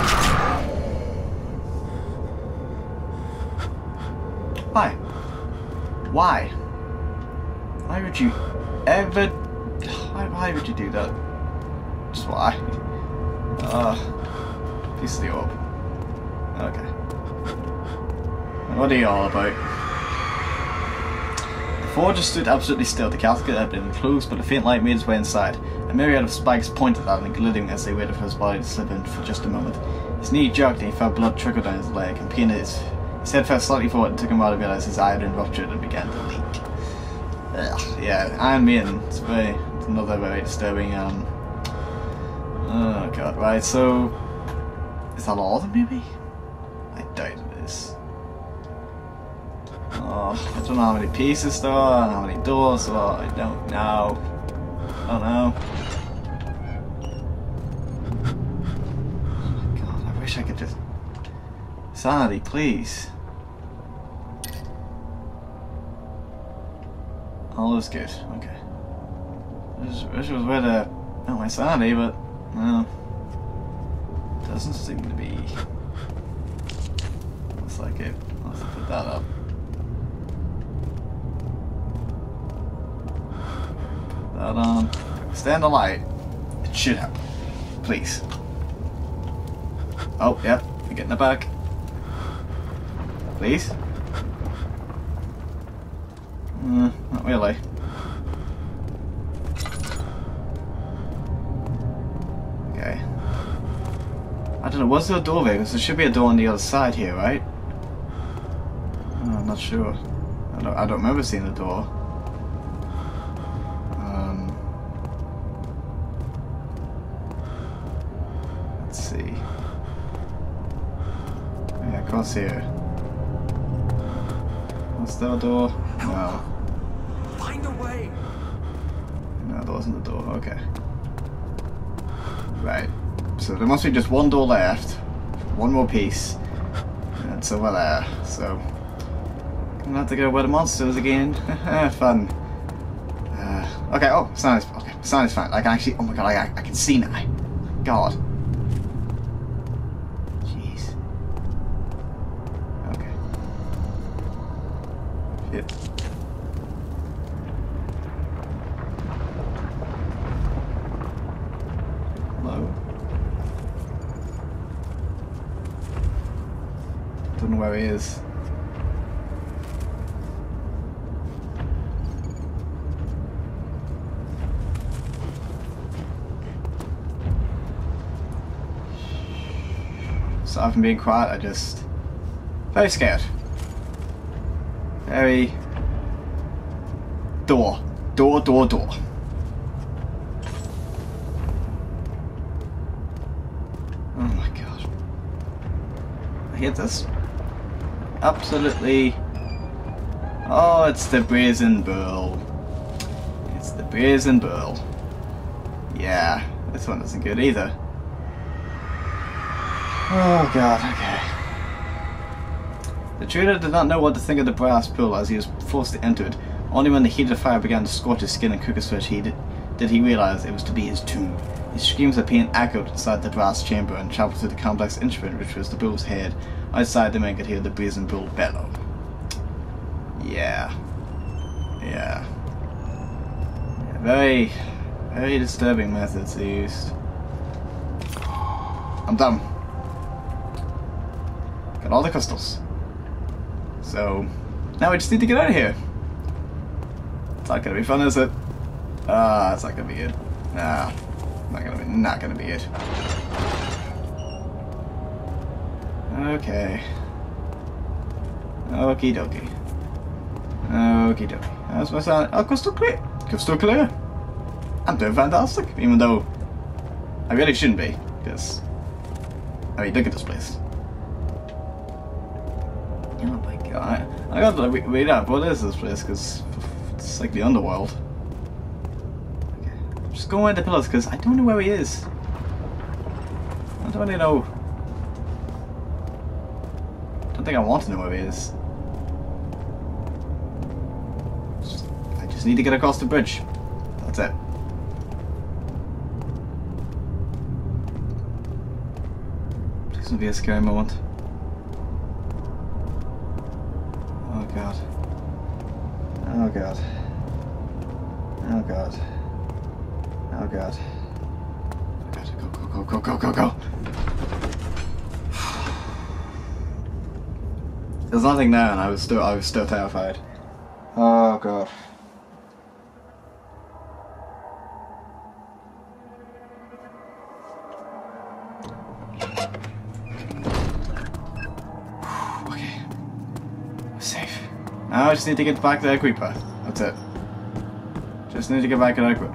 Why? Why? Why would you ever... Why, why would you do that? Just why? Uh, piece of the orb. Okay. What are you all about? The just stood absolutely still. The casket had been closed, but a faint light made its way inside. A myriad of spikes pointed at him, glittering as they waited for his body to slip in for just a moment. His knee jerked and he felt blood trickle down his leg, and pain his, his head fell slightly forward and took him while to realize his eye had been ruptured and began to leak. Ugh, yeah, Iron Maiden. It's very, it's another very disturbing, um... Right, so... Is that all of them, maybe? I doubt it is. Oh, I don't know how many pieces there are, and how many doors there are, I don't know. I don't know. Oh my god, I wish I could just... Sanity, please. All is good, okay. I Wish, wish it was where to... Not my sanity, but... Doesn't seem to be... Looks like it. Let's put that up. Put that on. Stand the light. It should happen. Please. Oh, yep. We're getting the back. Please? Uh, not really. Okay. I don't know, was there a door there? Because there should be a door on the other side here, right? Oh, I'm not sure. I don't, I don't remember seeing the door. Across here. Was there a door? No. Find a way! No, there wasn't a door. Okay. Right. So there must be just one door left. One more piece. And so we're there. So. Gonna have to go where the monsters again. Fun. Uh, okay, oh, sound is okay. Sound is fine. I can actually oh my god, I, I can see now. God. Jeez. Okay. Shit. Hello. Don't know where he is. Aside from being quiet, I just very scared. Very door, door, door, door. Oh my god. I hear this. Absolutely. Oh, it's the Brazen Bull. It's the Brazen Bull. Yeah, this one isn't good either. Oh god, okay. The trader did not know what to think of the brass bull as he was forced to enter it. Only when the heat of the fire began to scorch his skin and cook his flesh he did, did he realize it was to be his tomb. His screams of pain echoed inside the brass chamber and traveled through the complex instrument which was the bull's head. Outside the man could hear the brazen bull bellow. Yeah. Yeah. yeah very, very disturbing methods they used. I'm done. Got all the crystals. So, now we just need to get out of here. It's not gonna be fun, is it? Ah, it's not gonna be good. Nah, not gonna be, not gonna be it. Okay. Okie dokie. Okie dokie. How's my sound? Oh, crystal clear. Crystal clear. I'm doing fantastic, even though I really shouldn't be, because I mean, look at this place. I gotta read up what is this place, because it's like the underworld. Okay. I'm just going into pillars, because I don't know where he is. I don't really know. I don't think I want to know where he is. Just- I just need to get across the bridge. That's it. Please don't be a scary moment. Oh god. Oh god. Oh god. Oh god. Go, go, go, go, go, go, go. There's nothing there and I was still I was still terrified. Oh god. okay. We're safe. I just need to get back to the Creeper. That's it. Just need to get back to the Creeper.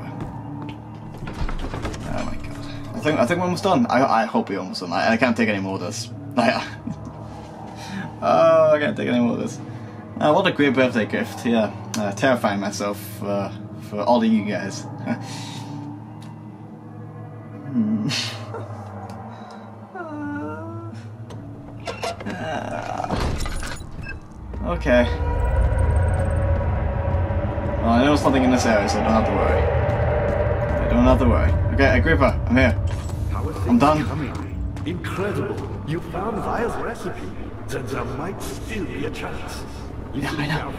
Oh my god. I think I think we're almost done. I I hope we're almost done. I, I can't take any more of this. oh, I can't take any more of this. Uh, what a great birthday gift. Yeah. Uh, terrifying myself uh, for all of you guys. hmm. Okay. Well, I know something in this area, so I don't have to worry. I don't have to worry. Okay, Agrippa, I'm here. How are things I'm done. coming? Incredible. You found Weyer's recipe. Then there might still be a chance. Yeah, I know.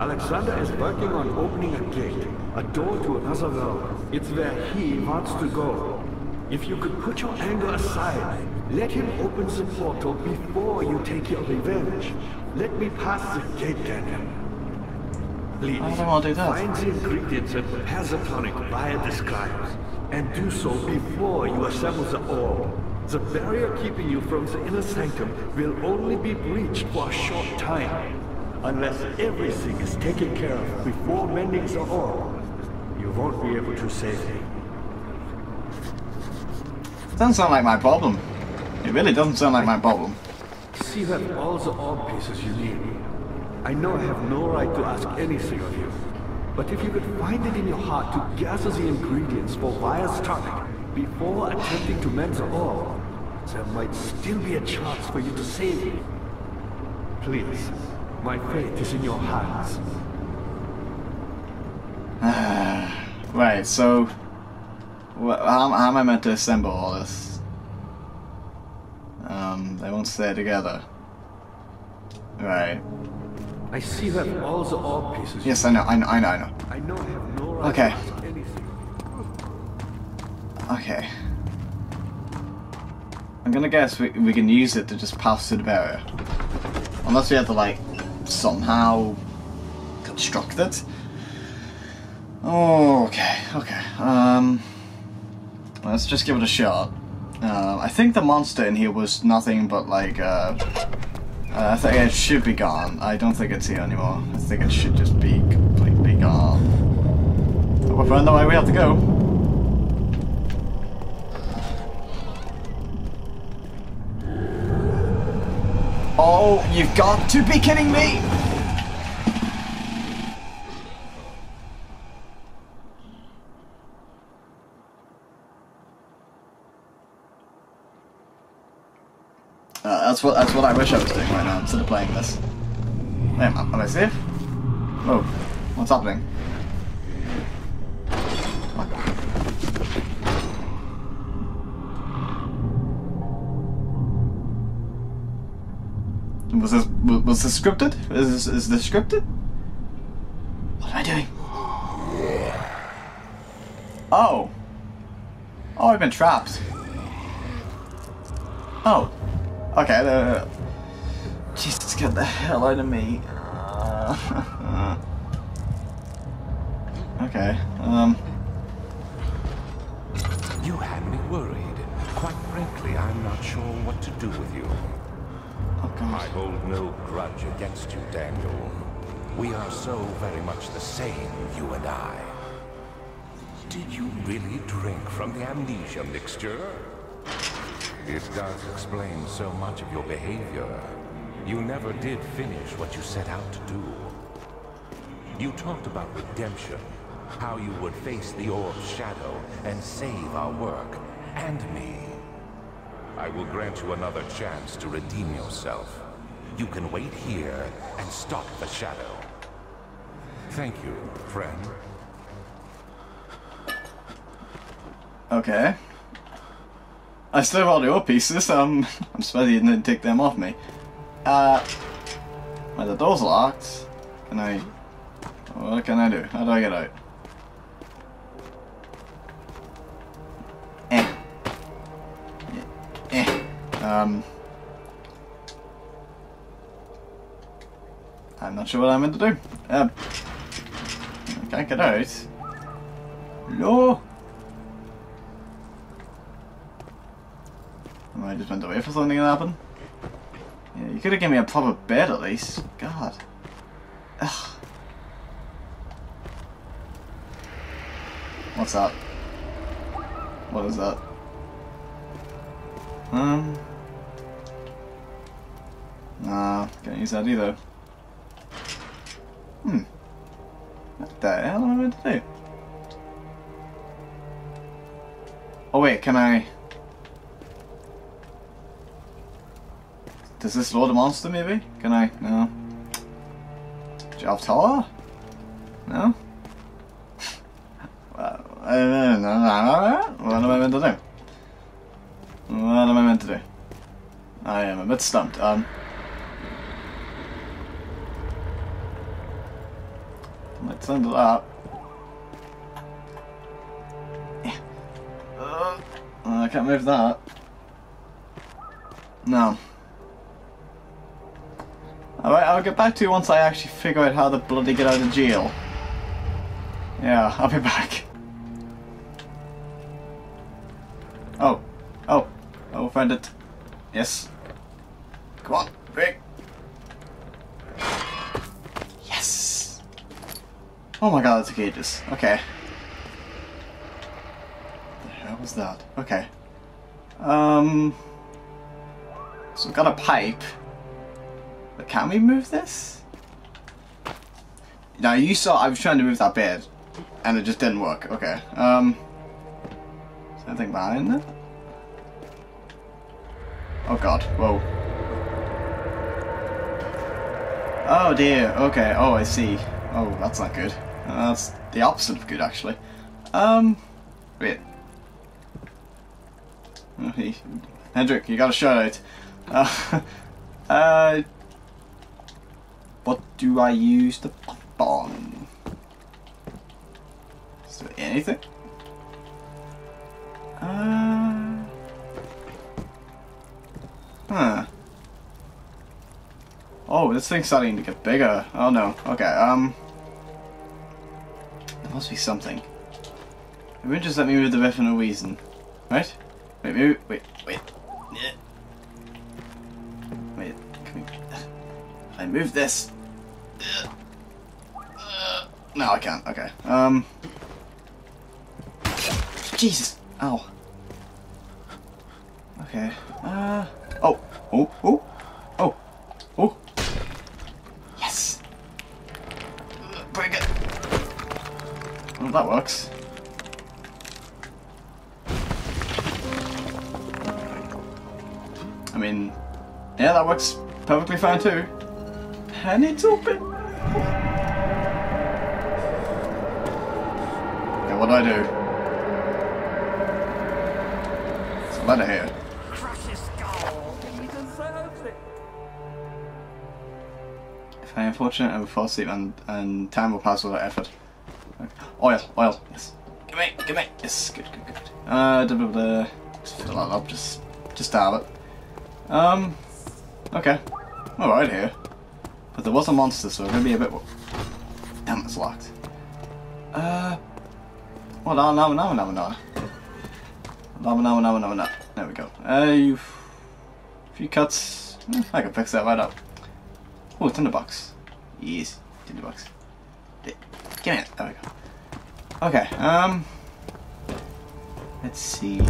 Alexander is working on opening a gate, a door to another world. It's where he wants to go. If you could put your anger aside, let him open the portal before you take your revenge. Let me pass the gate, Daniel. I don't want to do that. find the ingredients that Pasatonic Via describes, and do so before you assemble the orb. The barrier keeping you from the inner sanctum will only be breached for a short time. Unless everything is taken care of before mending the orb, you won't be able to save me. Doesn't sound like my problem. It really doesn't sound like my problem. See have all the orb pieces you need. I know I have no right to ask anything of you, but if you could find it in your heart to gather the ingredients for Weyer's tonic before attempting to mend the orb, there might still be a chance for you to save me. Please, my fate is in your hands. Right, so... How, how am I meant to assemble all this? Um, they won't stay together. Right. I see have all the orb pieces. Yes, I know, I know, I know, I know. I know I have no right Okay. to ask anything. Okay. I'm gonna guess we, we can use it to just pass through the barrier. Unless we have to, like, somehow construct it. Oh, okay, okay. Um, let's just give it a shot. Uh, I think the monster in here was nothing but, like, uh, uh, I think it should be gone. I don't think it's here anymore. I think it should just be completely gone. But we're on the way we have to go. Oh, you've got to be kidding me! Uh, that's what that's what I wish I was doing right now instead of playing this. Wait, am, I safe? Oh, what's happening? Was this was was this scripted? Is this, is this scripted? What am I doing? Oh. Oh, I've been trapped. Oh. Okay. Uh, Jesus, get the hell out of me. Uh, okay. Um. You had me worried. Quite frankly, I'm not sure what to do with you. Oh I hold no grudge against you, Daniel. We are so very much the same, you and I. Did you really drink from the amnesia mixture? It does explain so much of your behavior. You never did finish what you set out to do. You talked about redemption, how you would face the orb's shadow and save our work, and me. I will grant you another chance to redeem yourself. You can wait here and stop the shadow. Thank you, friend. Okay. I still have all the old pieces, um, I'm surprised you didn't take them off me. Uh, well, the door's locked. Can I, what can I do? How do I get out? Eh. Eh. Um. I'm not sure what I'm meant to do. Um. I can't get out. No. Am I just went away for something to happen? Yeah, you could have given me a proper bed at least. God. Ugh. What's that? What is that? Um. Nah, can't use that either. Hmm. What the hell am I meant to do? Oh wait, can I... Does this load a monster maybe? Can I? No. Job tower? No? What am I meant to do? What am I meant to do? I am a bit stumped. Um... Let's end it up. Uh, I can't move that. No. I'll get back to you once I actually figure out how to bloody get out of jail. Yeah, I'll be back. Oh. Oh. Oh, find it. Yes. Come on, quick. Yes! Oh my god, that took ages. Okay. The hell was that? Okay. Um... So we've got a pipe. Can we move this? Now you saw I was trying to move that bed and it just didn't work. Okay. Um is anything behind it? Oh god, whoa. Oh dear, okay, oh I see. Oh, that's not good. Uh, that's the opposite of good actually. Um wait. Okay. Hendrik, you got a shout out. Uh, uh do I use the on? Is there anything? Uh, huh. Oh, this thing's starting to get bigger. Oh no. Okay, um... There must be something. It would just let me move the bed for no reason. Right? Wait, wait, wait, wait. Wait, can we... I move this... No, I can't. Okay. Um. Jesus. Ow. Okay. Uh. Oh. Oh. Oh. Oh. Oh. Yes. Bring it. Well, that works. I mean, yeah, that works perfectly fine too. And it's open. Okay, what do I do? It's a letter here. Crush his skull. He deserves it. If I am fortunate, I will fall asleep and, and time will pass without effort. Okay. Oil, oil, yes. Give me, give me. Yes, good, good, good. Uh, da, da, da. Just fill that up, just, just dab it. Um, okay. Alright here. But there was a monster, so it's gonna be a bit. Well, no, no, no, no, no. No, no, no, no, no. There we go. Uh, you. Few cuts. Eh, I can fix that right up. Oh, it's in the box. Yes, it's in the box. Give me it. There we go. Okay. Um. Let's see.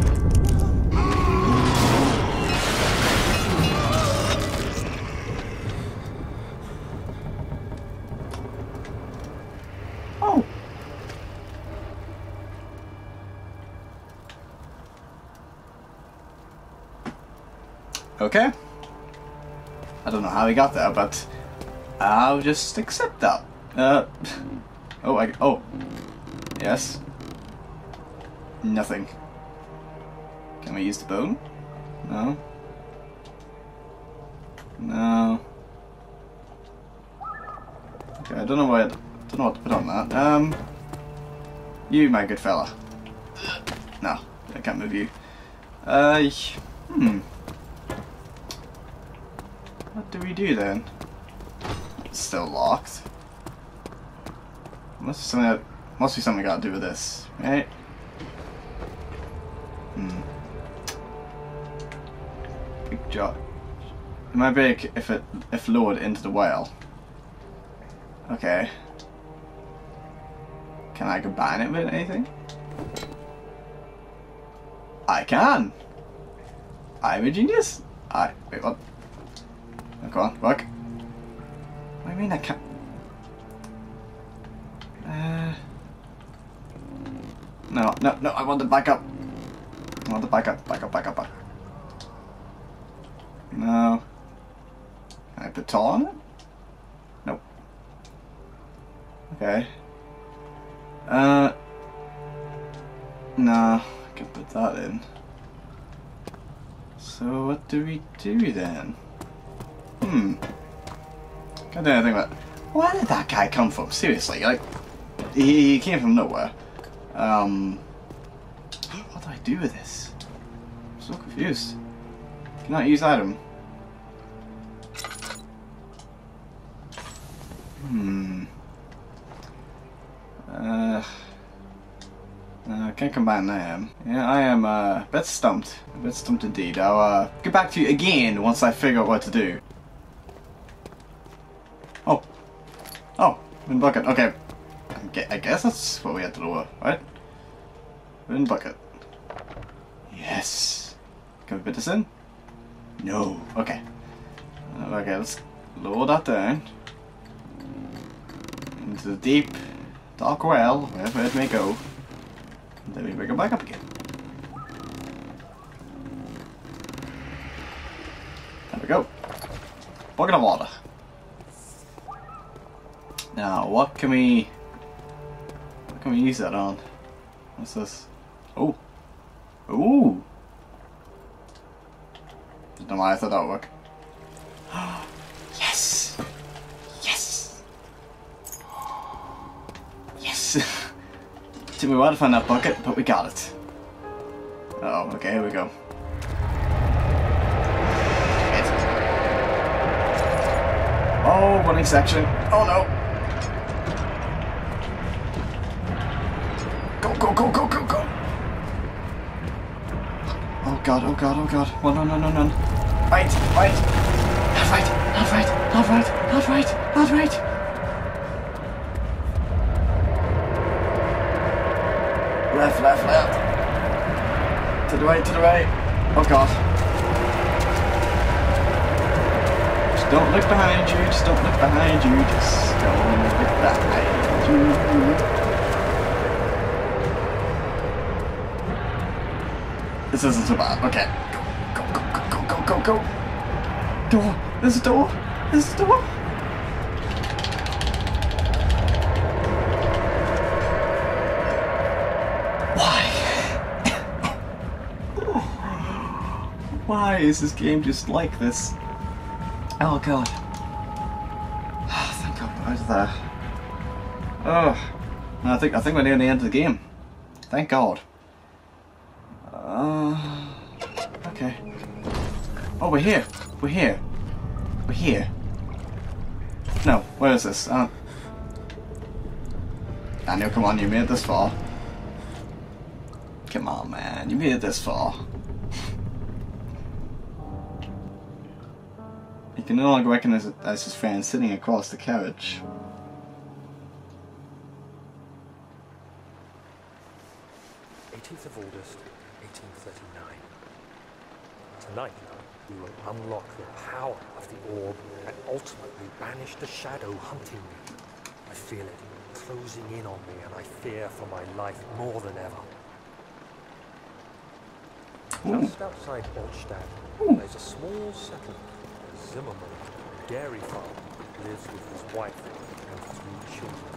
Okay. I don't know how he got there, but I'll just accept that. Uh. Oh, I. Oh. Yes. Nothing. Can we use the bone? No. No. Okay, I don't know what don't know what to put on that. Um You my good fella. No, I can't move you. Uh hmm. Do we do then? It's still locked. Must be something that must be something gotta do with this, right? Hmm. Big job. It might break if it if lowered into the well. Okay. Can I combine it with anything? I can! I'm a genius! I wait what? Come on, work. What do you mean I can't? Uh, no, no, no, I want to back up. I want to back up, back up, back up, back up. No. Can I put tall on it? Nope. Okay. Uh. No, I can put that in. So what do we do then? Hmm. Can't do anything about. Where did that guy come from? Seriously, like he, he came from nowhere. Um. What do I do with this? I'm so confused. Cannot use item. Hmm. Uh. Uh, can't combine them. Yeah, I am uh, a bit stumped. A bit stumped indeed. I'll uh, get back to you again once I figure out what to do. Oh. Oh, in bucket. Okay. I guess that's what we had to do, right? In bucket. Yes. Can we put this in? No. Okay. Uh, okay, let's lower that down. Into the deep, dark well, wherever it may go. And then we bring it back up again. There we go. Bucket of water. Now, what can we... What can we use that on? What's this? Oh. Ooh. Don't know why I thought that would work. yes! Yes! Yes! Took me a while to find that bucket, but we got it. Oh, okay, here we go. Oh, running section. Oh no! Go, go, go, go, go, go! Oh god, oh god, oh god. Run, run, run, run, run. Right, right. Not right, not right, not right, not right, not right. Left, left, left. To the right, to the right. Oh god. Just don't look behind you, just don't look behind you, just don't look behind you. This isn't so bad. Okay. Go, go, go, go, go, go, go. Door. There's a door. There's a door. Why? Why is this game just like this? Oh god. Oh, thank God we're out of there. Oh. I think I think we're near the end of the game. Thank God. Uh, okay. Oh, we're here. We're here. We're here. No, where is this? Uh, Daniel, come on, you made it this far. Come on, man, you made it this far. he can no longer recognize it as his friend sitting across the carriage. my life more than ever. Just outside Ortstadt, there's a small settlement. Zimmerman, a dairy farm, lives with his wife and three children.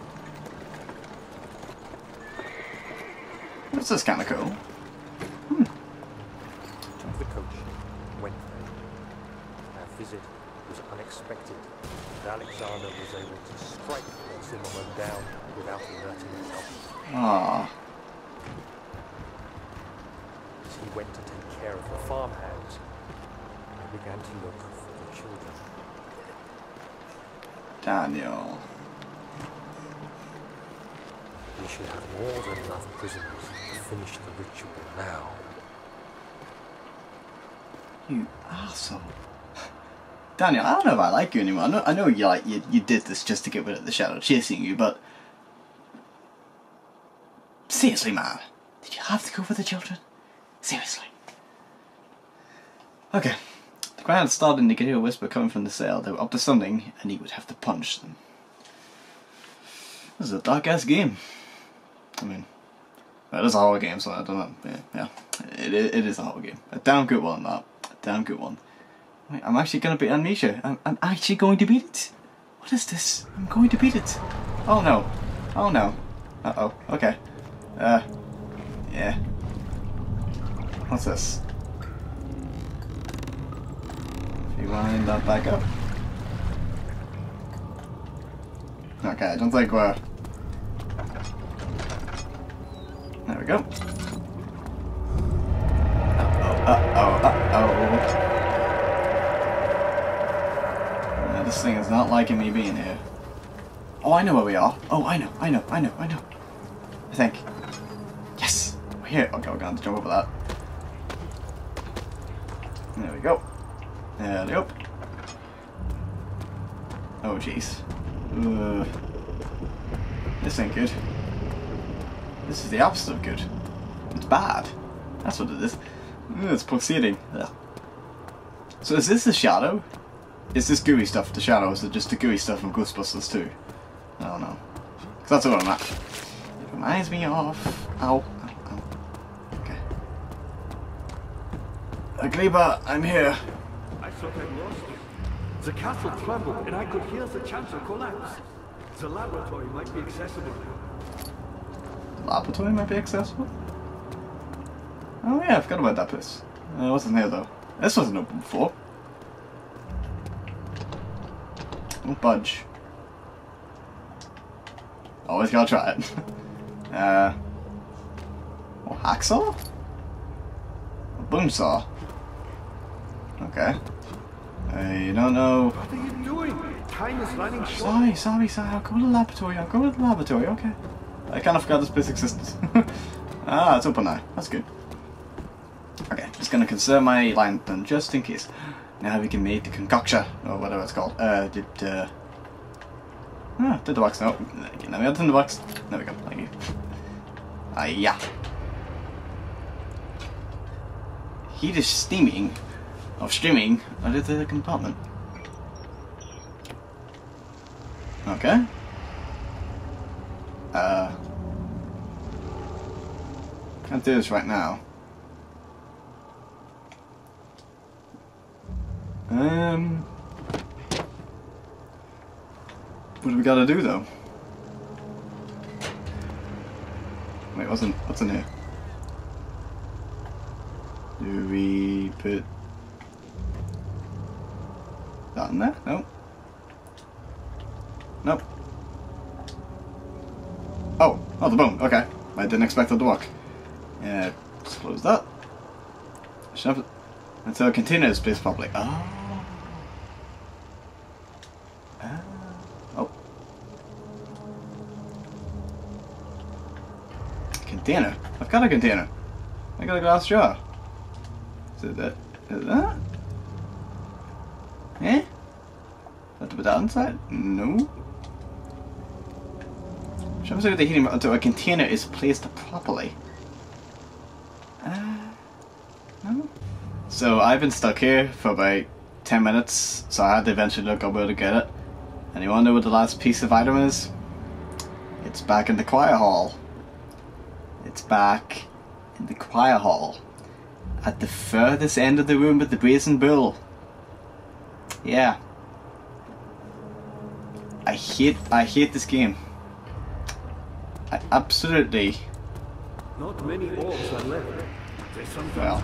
This is kind of cool. Hmm. Took the coach, went there. Our visit was unexpected, and Alexander was able to strike Zimmerman down without alerting his officers. Ah, As he went to take care of the farmhands, I began to look for the children. Daniel. We should have more than enough prisoners to finish the ritual now. You asshole. Daniel, I don't know if I like you anymore. I know, I know you like you, you did this just to get rid of the shadow chasing you, but seriously, man, did you have to go for the children? Seriously. Okay, the crowd started to hear a whisper coming from the cell. They were up to something, and he would have to punch them. This is a dark ass game. I mean, that is a horror game, so I don't know. Yeah, yeah. It, it, it is a horror game. A damn good one, that. A damn good one. Wait, I'm actually going to beat Amnesia. I'm, I'm actually going to beat it. What is this? I'm going to beat it. Oh no. Oh no. Uh oh. Okay. Uh. Yeah. What's this? Rewind that back up. Okay, I don't think we're. There we go. Uh oh, uh oh, uh oh. this thing is not liking me being here. Oh, I know where we are. Oh, I know, I know, I know, I know. I think. Here. Okay, we're going to jump over that. There we go. There we go. Oh, jeez. This ain't good. This is the opposite of good. It's bad. That's what it is. It's proceeding. Ugh. So is this the shadow? Is this gooey stuff the shadow? or Is it just the gooey stuff from Ghostbusters 2? I don't know. 'Cause that's what I'm at. It reminds me of... Ow. Ow, ow. Okay. Agrippa, I'm here. I thought I'd lost you. The castle trembled, and I could hear the chancel collapse. The laboratory might be accessible now. Laboratory might be accessible? Oh yeah, I forgot about that place. Uh, it wasn't here though. This wasn't open before. Don't budge. Always gotta try it. uh, oh, hacksaw? A boom saw. Okay. I don't know. What are you doing? Time is running short. Sorry, sorry, sorry. I'll go to the laboratory. I'll go to the laboratory. Okay. I kind of forgot this place existed. ah, it's open now. That's good. Okay, just gonna conserve my lantern just in case. Now we can make the concoction or whatever it's called. Uh, did uh. Ah, did the box no? Now we have in the box. There we go. Thank you. Ah, yeah. Heat is steaming of streaming out of the compartment. Okay. Uh. Can't do this right now. Um. What do we gotta do though? Wait, what's in what's in here? Do we put in there? Nope. Nope. Oh, oh, the bone. Okay, I didn't expect it to work. Yeah, close that. Shove it until a container is placed properly. Oh. Ah. Oh. Container. I've got a container. I got a glass jar. Is it that? Is it that? Eh? Have to put that? No. Shows how the heating until a container is placed properly. Uh, no. So I've been stuck here for about 10 minutes, so I had to eventually look up where to get it. And you wanna know what the last piece of item is? It's back in the choir hall. It's back in the choir hall. At the furthest end of the room with the brazen bull. Yeah. I hate I hate this game. I absolutely Not many orbs are left. Well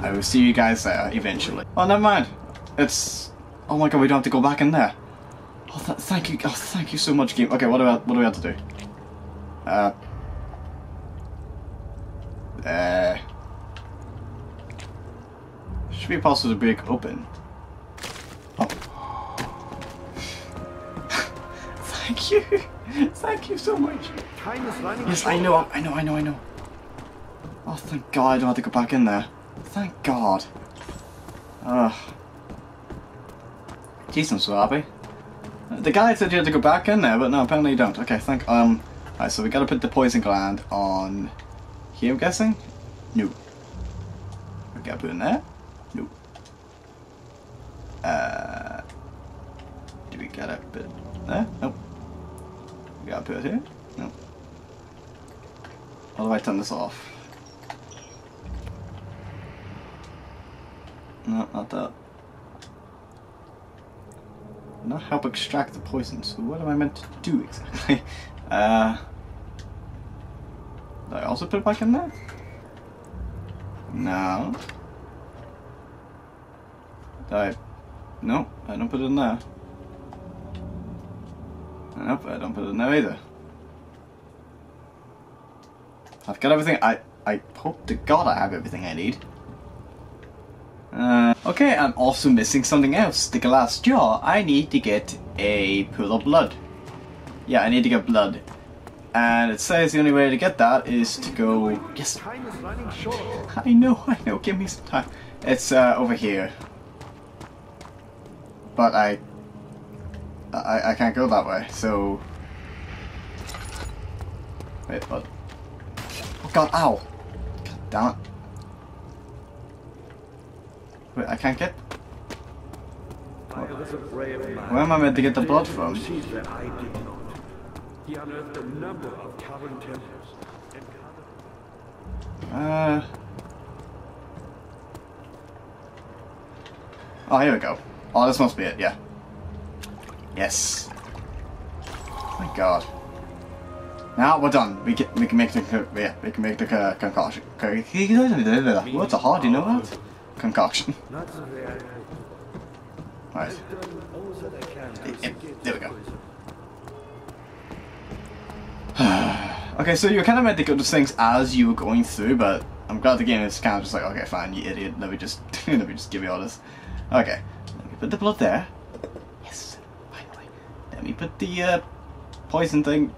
I will see you guys there eventually. Oh never mind. It's Oh my god, we don't have to go back in there. Oh, th thank you. Oh, thank you so much, game. Okay, what do I, what do we have to do? Uh. Uh. Should be possible to break open. Thank you. thank you so much. Yes, I know, I know, I know, I know. Oh, thank God I don't have to go back in there. Thank God. Ugh. Jeez, I'm so happy. The guy said you had to go back in there, but no, apparently you don't. Okay, thank, um, alright, so we gotta put the poison gland on here, I'm guessing? No. We gotta put it in there? No. Uh, do we gotta put it there? Nope. We put it here? No. How do I turn this off? No, not that. Not help extract the poison, so what am I meant to do exactly? Uh, did I also put it back in there? No. Did I? No, I don't put it in there. Nope, I don't put it in there either. I've got everything. I I hope to God I have everything I need. Uh, okay, I'm also missing something else. The glass jar. I need to get a pool of blood. Yeah, I need to get blood. And it says the only way to get that is to go. Yes, Time is running short. I know, I know. Give me some time. It's uh, over here. But I, I, I can't go that way. So. Wait, what? Oh God! Ow! God damn it! Wait, I can't get. Where am I meant to get the blood from? He a number of temples. Uh. Oh, here we go. Oh, this must be it. Yeah. Yes. Oh my God. Now we're done. We can we can make the yeah we can make the uh, concoction. What's a hard? You know that? Concoction. not. Right. I've done all that I can to Yeah, investigate there we go. Okay, so you kind of meant to go to things as you were going through, but I'm glad the game is kind of just like, okay, fine, you idiot. Let me just let me just give you all this. Okay, let me put the blood there. Let me put the uh, poison thing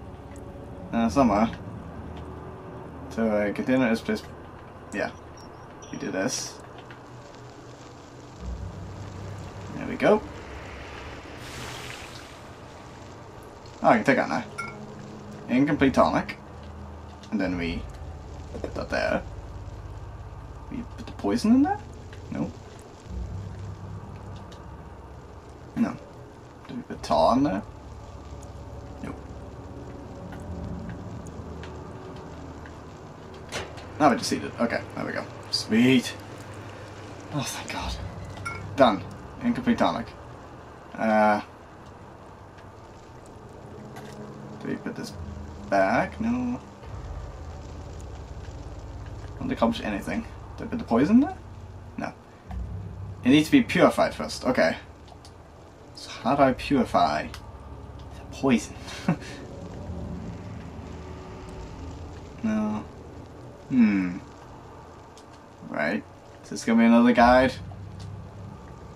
uh, somewhere. So uh, container is just yeah. We do this. There we go. Oh, I can take that now. Incomplete tonic. And then we put that there. We put the poison in there? No. No. In there? Nope. Now we just eat it. Okay, there we go. Sweet. Oh, thank God. Done. Incomplete tonic. Uh. Do we put this back? No. Don't accomplish anything. Do I put the poison there? No. It needs to be purified first. Okay. So how do I purify the poison? no. Hmm. Right. Is this gonna be another guide?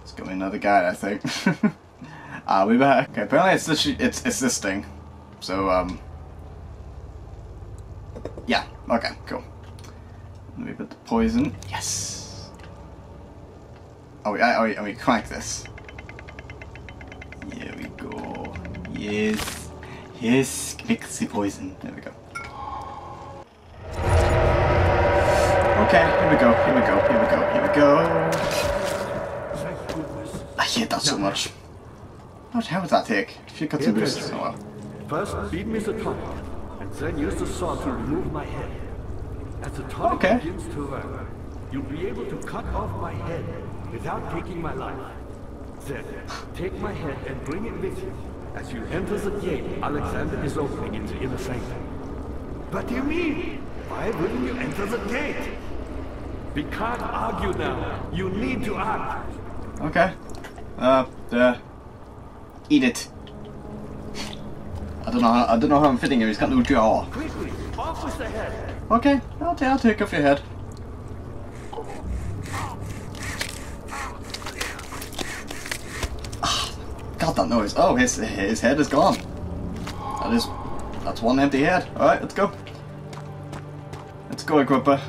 It's gonna be another guide, I think. I'll be back. Okay, apparently it's this it's it's this thing. So um Yeah, okay, cool. Let me put the poison. Yes. Oh, we, oh, oh, we crank this. Here we go. Yes. Yes, mix the poison. There we go. Okay, here we go, here we go, here we go, here we go. I hate that so much. How much time does that take? A cuts and Here it boosts. is. Oh. First, beat me the tonic, and then use the saw to remove my head. As the tonic Okay. begins to work, you'll be able to cut off my head without taking my life. Then, take my head and bring it with you. As you enter the gate, Alexander is opening into inner sanctum. What do you mean? Why wouldn't you enter the gate? We can't argue now. You need to act. Okay. Uh, uh, eat it. I don't know. How, I don't know how I'm fitting here. He's got no jaw. Quickly, off with the head. Okay, I'll, t- I'll take off your head. Ah, God, that Oh, his his head is gone. That is, that's one empty head. All right, let's go. Let's go, Agrippa.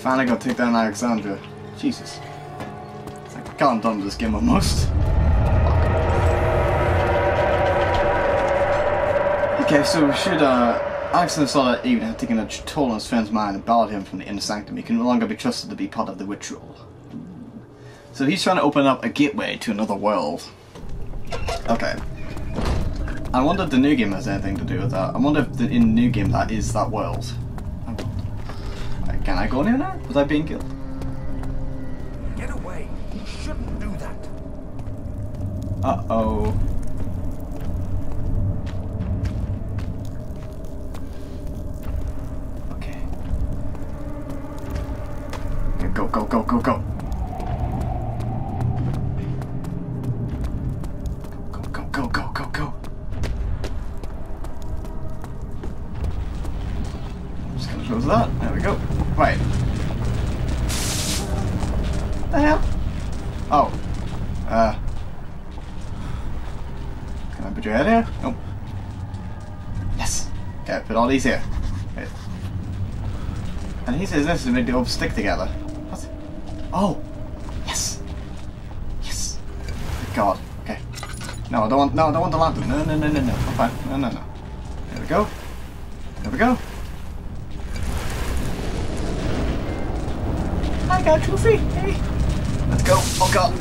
Finally to take down Alexandra. Jesus. It's like, I'm done with this game almost. Okay, so we should, uh, Alexander saw that even had taken a toll on his friend's mind and barred him from the inner sanctum. He can no longer be trusted to be part of the ritual. So he's trying to open up a gateway to another world. Okay. I wonder if the new game has anything to do with that. I wonder if the, in the new game that is that world. Right, Can I go in here now? Was I being killed? Get away! You shouldn't do that. Uh-oh. Okay. Okay, go, go, go, go. Go, He says this to make the all stick together. What? Oh! Yes! Yes! Thank God. Okay. No, I don't want no, I don't want the lantern. No no no no no. I'm fine. No no no. There we go. There we go. I got trophy! Hey! Let's go! Oh god!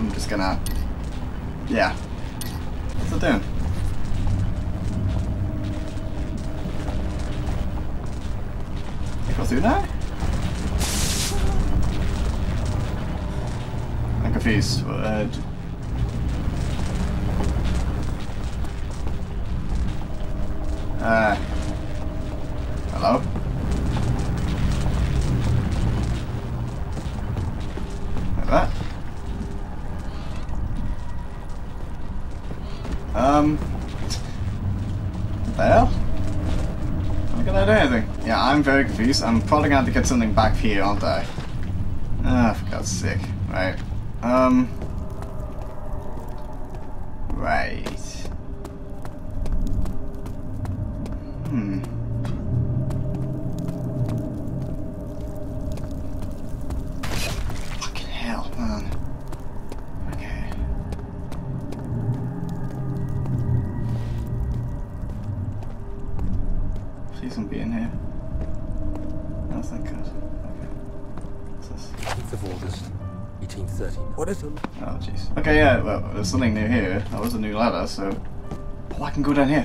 I'm just gonna yeah. What's it doing? Go through that? I'm confused. D- uh, hello? Like that? Um. What the hell? Not gonna do anything. Yeah, I'm. I'm probably gonna have to get something back here, aren't I? Ah, for God's sake. Right. Um. There's something new here. That was a new ladder, so... Oh, I can go down here.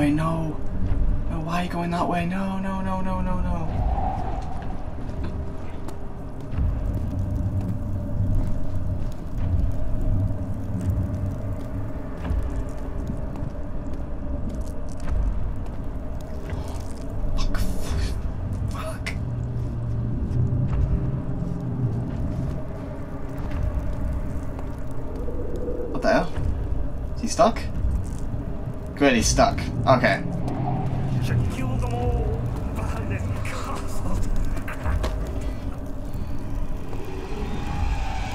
Way? No. No, why are you going that way? No, no, no, no, no, no. Fuck. Fuck. What the hell? Is he stuck? Good, he's stuck. Okay.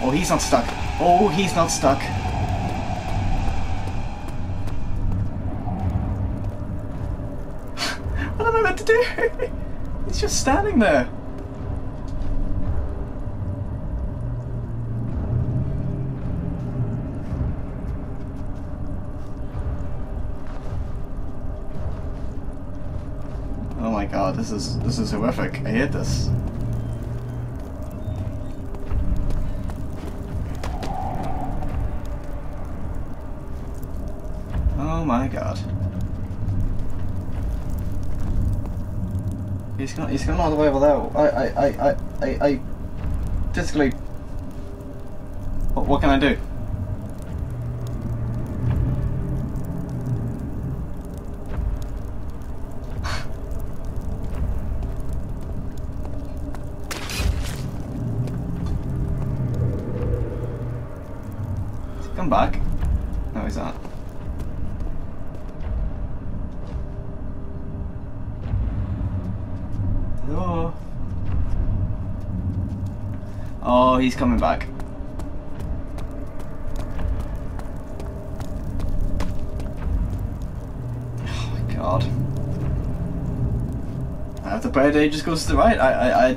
Oh, he's not stuck. Oh, he's not stuck. what am I meant to do? he's just standing there. This is this is horrific. I hate this. Oh my god. He's gone he's gone all the way over there. I I I I I, I physically what, what can I do? Has he Come back. No, he's not. Hello? Oh, he's coming back. Oh my god. I have to pray that he just goes to the right. I,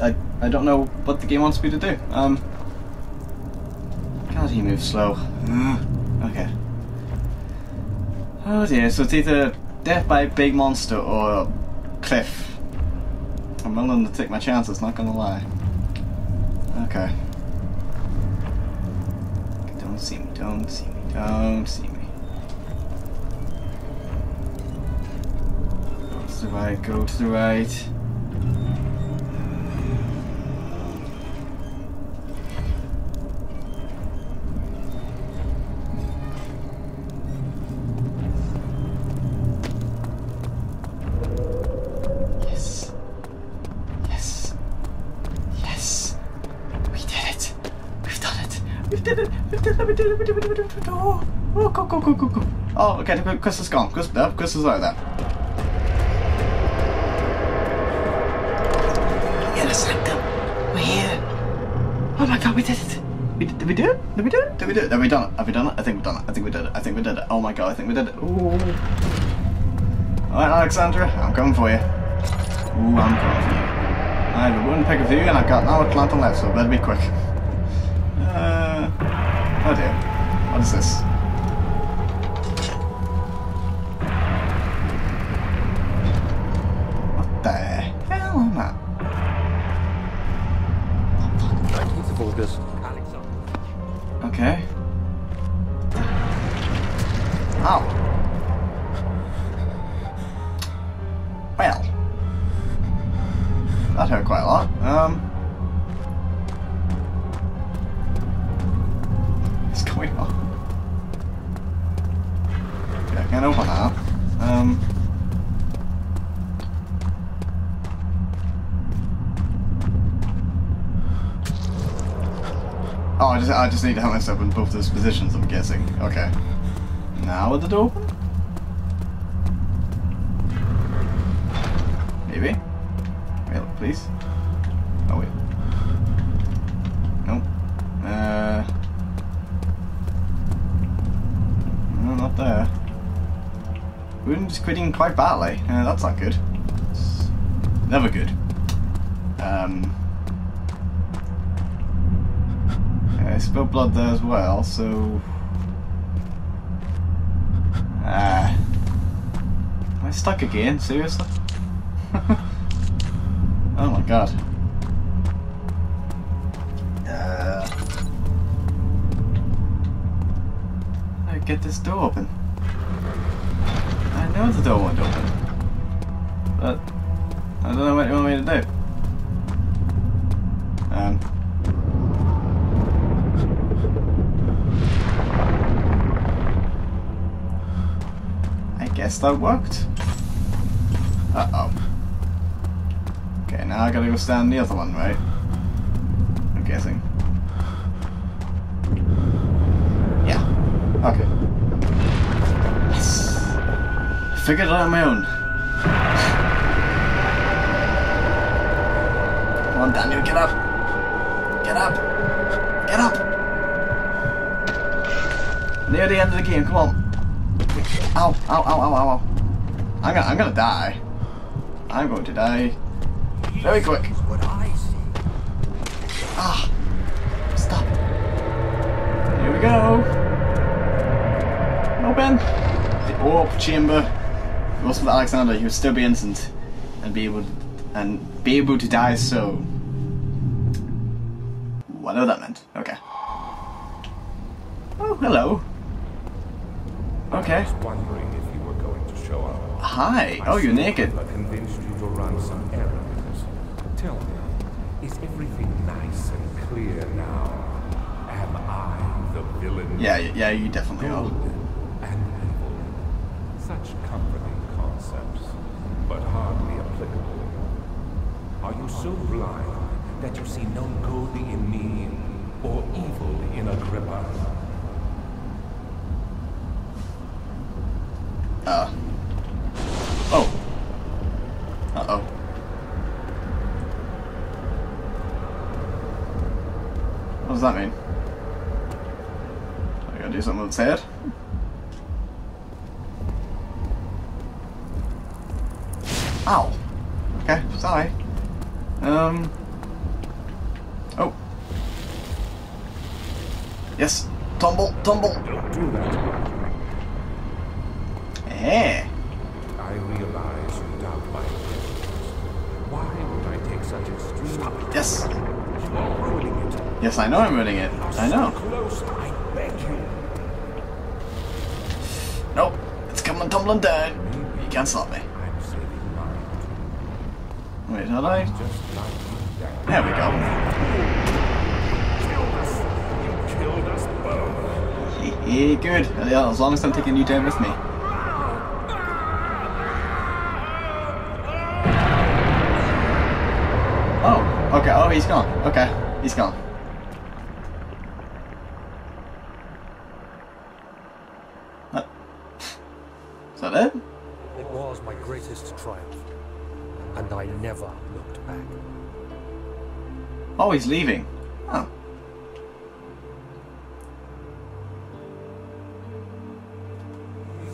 I, I don't know what the game wants me to do. Um. God, he moves slow. Okay. Oh dear, so it's either death by big monster or cliff. I'm willing to take my chances, not gonna lie. Okay. Don't see me, don't see me. Go to the right, go to the right. Oh, okay. Chris is gone. Chris, no, Chris is out there. Yes, Sanctum. We're here. Oh my god, we did it. We did, did we do it? Did we do it? Did we do it? Have we done it? Have we done it? I think we've done it. I think we did it. I think we did it. Oh my god, I think we did it. Ooh. Alright, Alexandra, I'm coming for you. Ooh, I'm coming for you. I have a wooden pick of you and I've got now a plant left, so better be quick. What's going on? Okay, I can't open that. Um. Oh, I just I just need to have myself in both those positions. I'm guessing. Okay. Now the door open? Maybe. Wait, please. Oh wait. Nope. Uh. No, not there. We're just quitting quite badly. Uh, that's not good. It's never good. Um. I spilled blood there as well, so. Ah. Am I stuck again? Seriously? oh my god. Uh. I get this door open? Know the door won't open. But I don't know what you want me to do. Um. I guess that worked. Uh oh. Okay, now I gotta go stand the other one, right? I'm guessing. Yeah. Okay. Yes. Figured it out on my own. Come on, Daniel, get up. Get up. Get up. Near the end of the game, come on. Ow, ow, ow, ow, ow, ow. I'm gonna, I'm gonna die. I'm going to die. Very quick. What I see. Ah! Stop. Here we go. Open. The orb chamber. If it Alexander, he would still be innocent and be able and be able to die so. Whatever that meant. Okay. Oh, hello. Okay. I was wondering if you were going to show up. Hi. I Oh, you're naked. I convinced you to run some errands. Tell me, is everything nice and clear now? Am I the villain? Yeah, yeah, you definitely Good are. and evil. Such comforting concepts, but hardly applicable. Are you so blind that you see no good in me or evil in Agrippa? Uh. Oh. Uh oh. What does that mean? I gotta do something with its head? Wait, you, Dan. There we go. Us good. Yeah, as long as I'm taking you down with me. Oh, okay. Oh, he's gone. Okay, he's gone. He's leaving. Oh.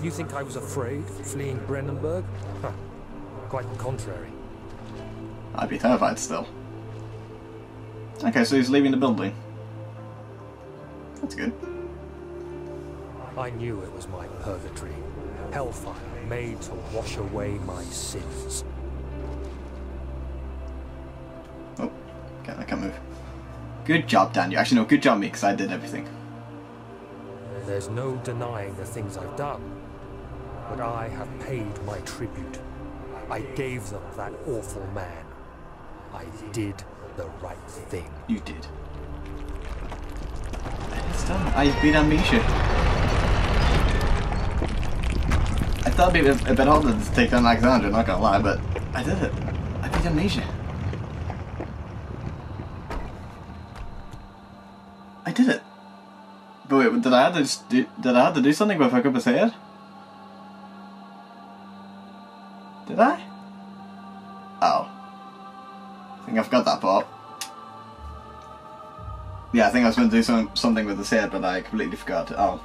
You think I was afraid fleeing Brennenburg? Huh. Quite the contrary. I'd be terrified still. Okay, so he's leaving the building. That's good. I knew it was my purgatory. Hellfire made to wash away my sins. Good job, Daniel. Actually, no, good job me, because I did everything. There's no denying the things I've done, but I have paid my tribute. I gave them that awful man. I did the right thing. You did. It's done. I beat Amnesia. I thought it'd be a, a bit harder to take down Alexander, not gonna lie, but I did it. I beat Amnesia. I did it. But wait, did I have to do, did I have to do something with Agrippa's head? Did I? Oh. I think I've got that part. Yeah, I think I was going to do some, something with his head, but I completely forgot. Oh,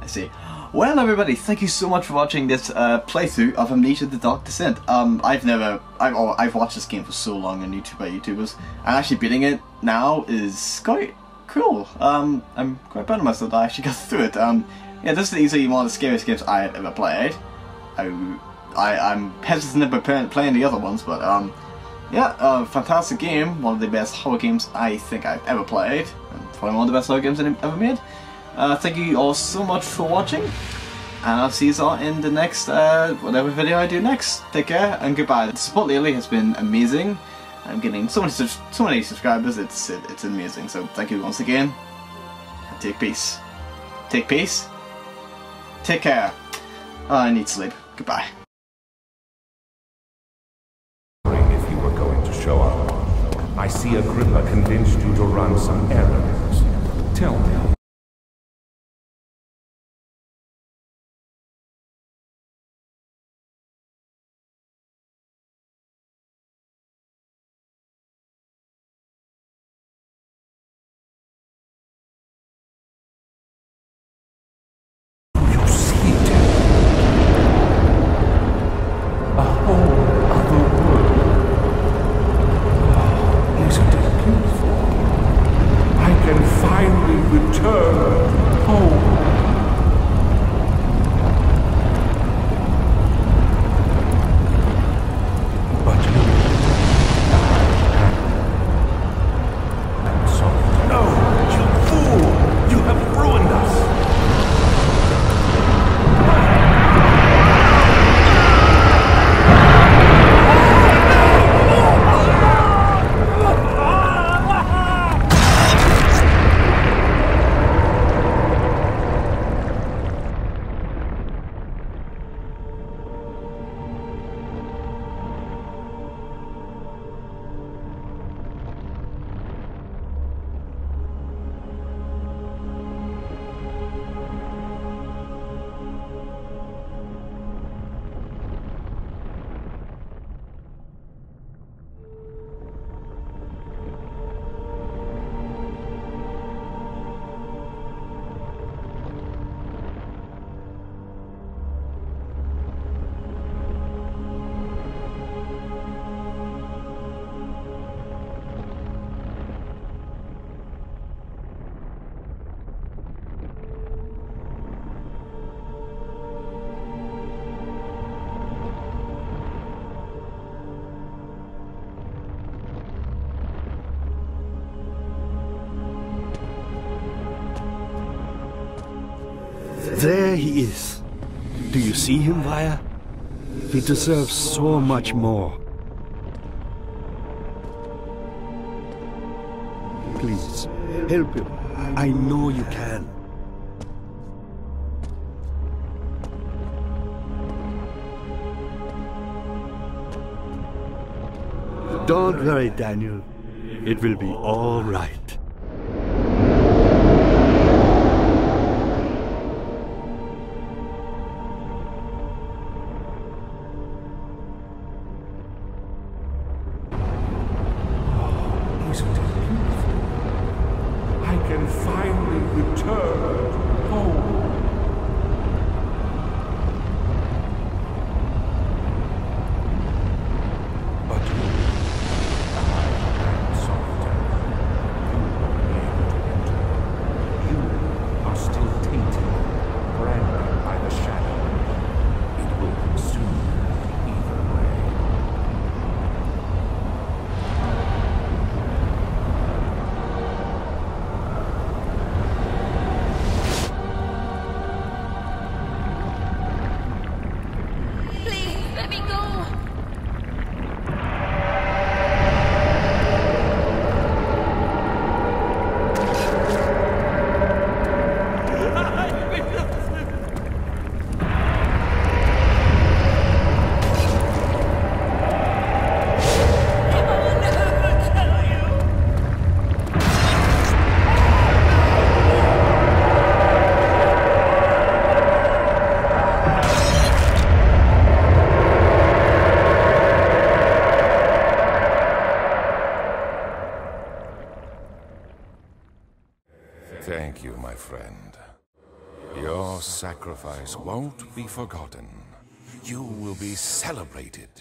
I see. Well, everybody, thank you so much for watching this uh, playthrough of Amnesia: The Dark Descent. Um, I've never, I've, I've watched this game for so long on YouTube by YouTubers, and actually beating it now is quite cool. Um, I'm quite proud of myself that I actually got through it. Um, yeah, this is easily one of the scariest games I have ever played. I, I, I'm hesitant about play- playing the other ones, but um, yeah, uh, fantastic game. One of the best horror games I think I've ever played. And probably one of the best horror games I've ever made. Uh, thank you all so much for watching. and I'll see you all in the next, uh, whatever video I do next. Take care, and goodbye. The support lately has been amazing. I'm getting so many, so many subscribers, it's, it's amazing. So thank you once again, take peace. Take peace. Take care. Oh, I need sleep. Goodbye. If you were going to show up, I see Agrippa convinced you to run some errands. Tell me, see him, Weyer? He deserves so much more. Please, help him. I know you can. Don't worry, Daniel. It will be all right. Sacrifice won't be forgotten. You will be celebrated.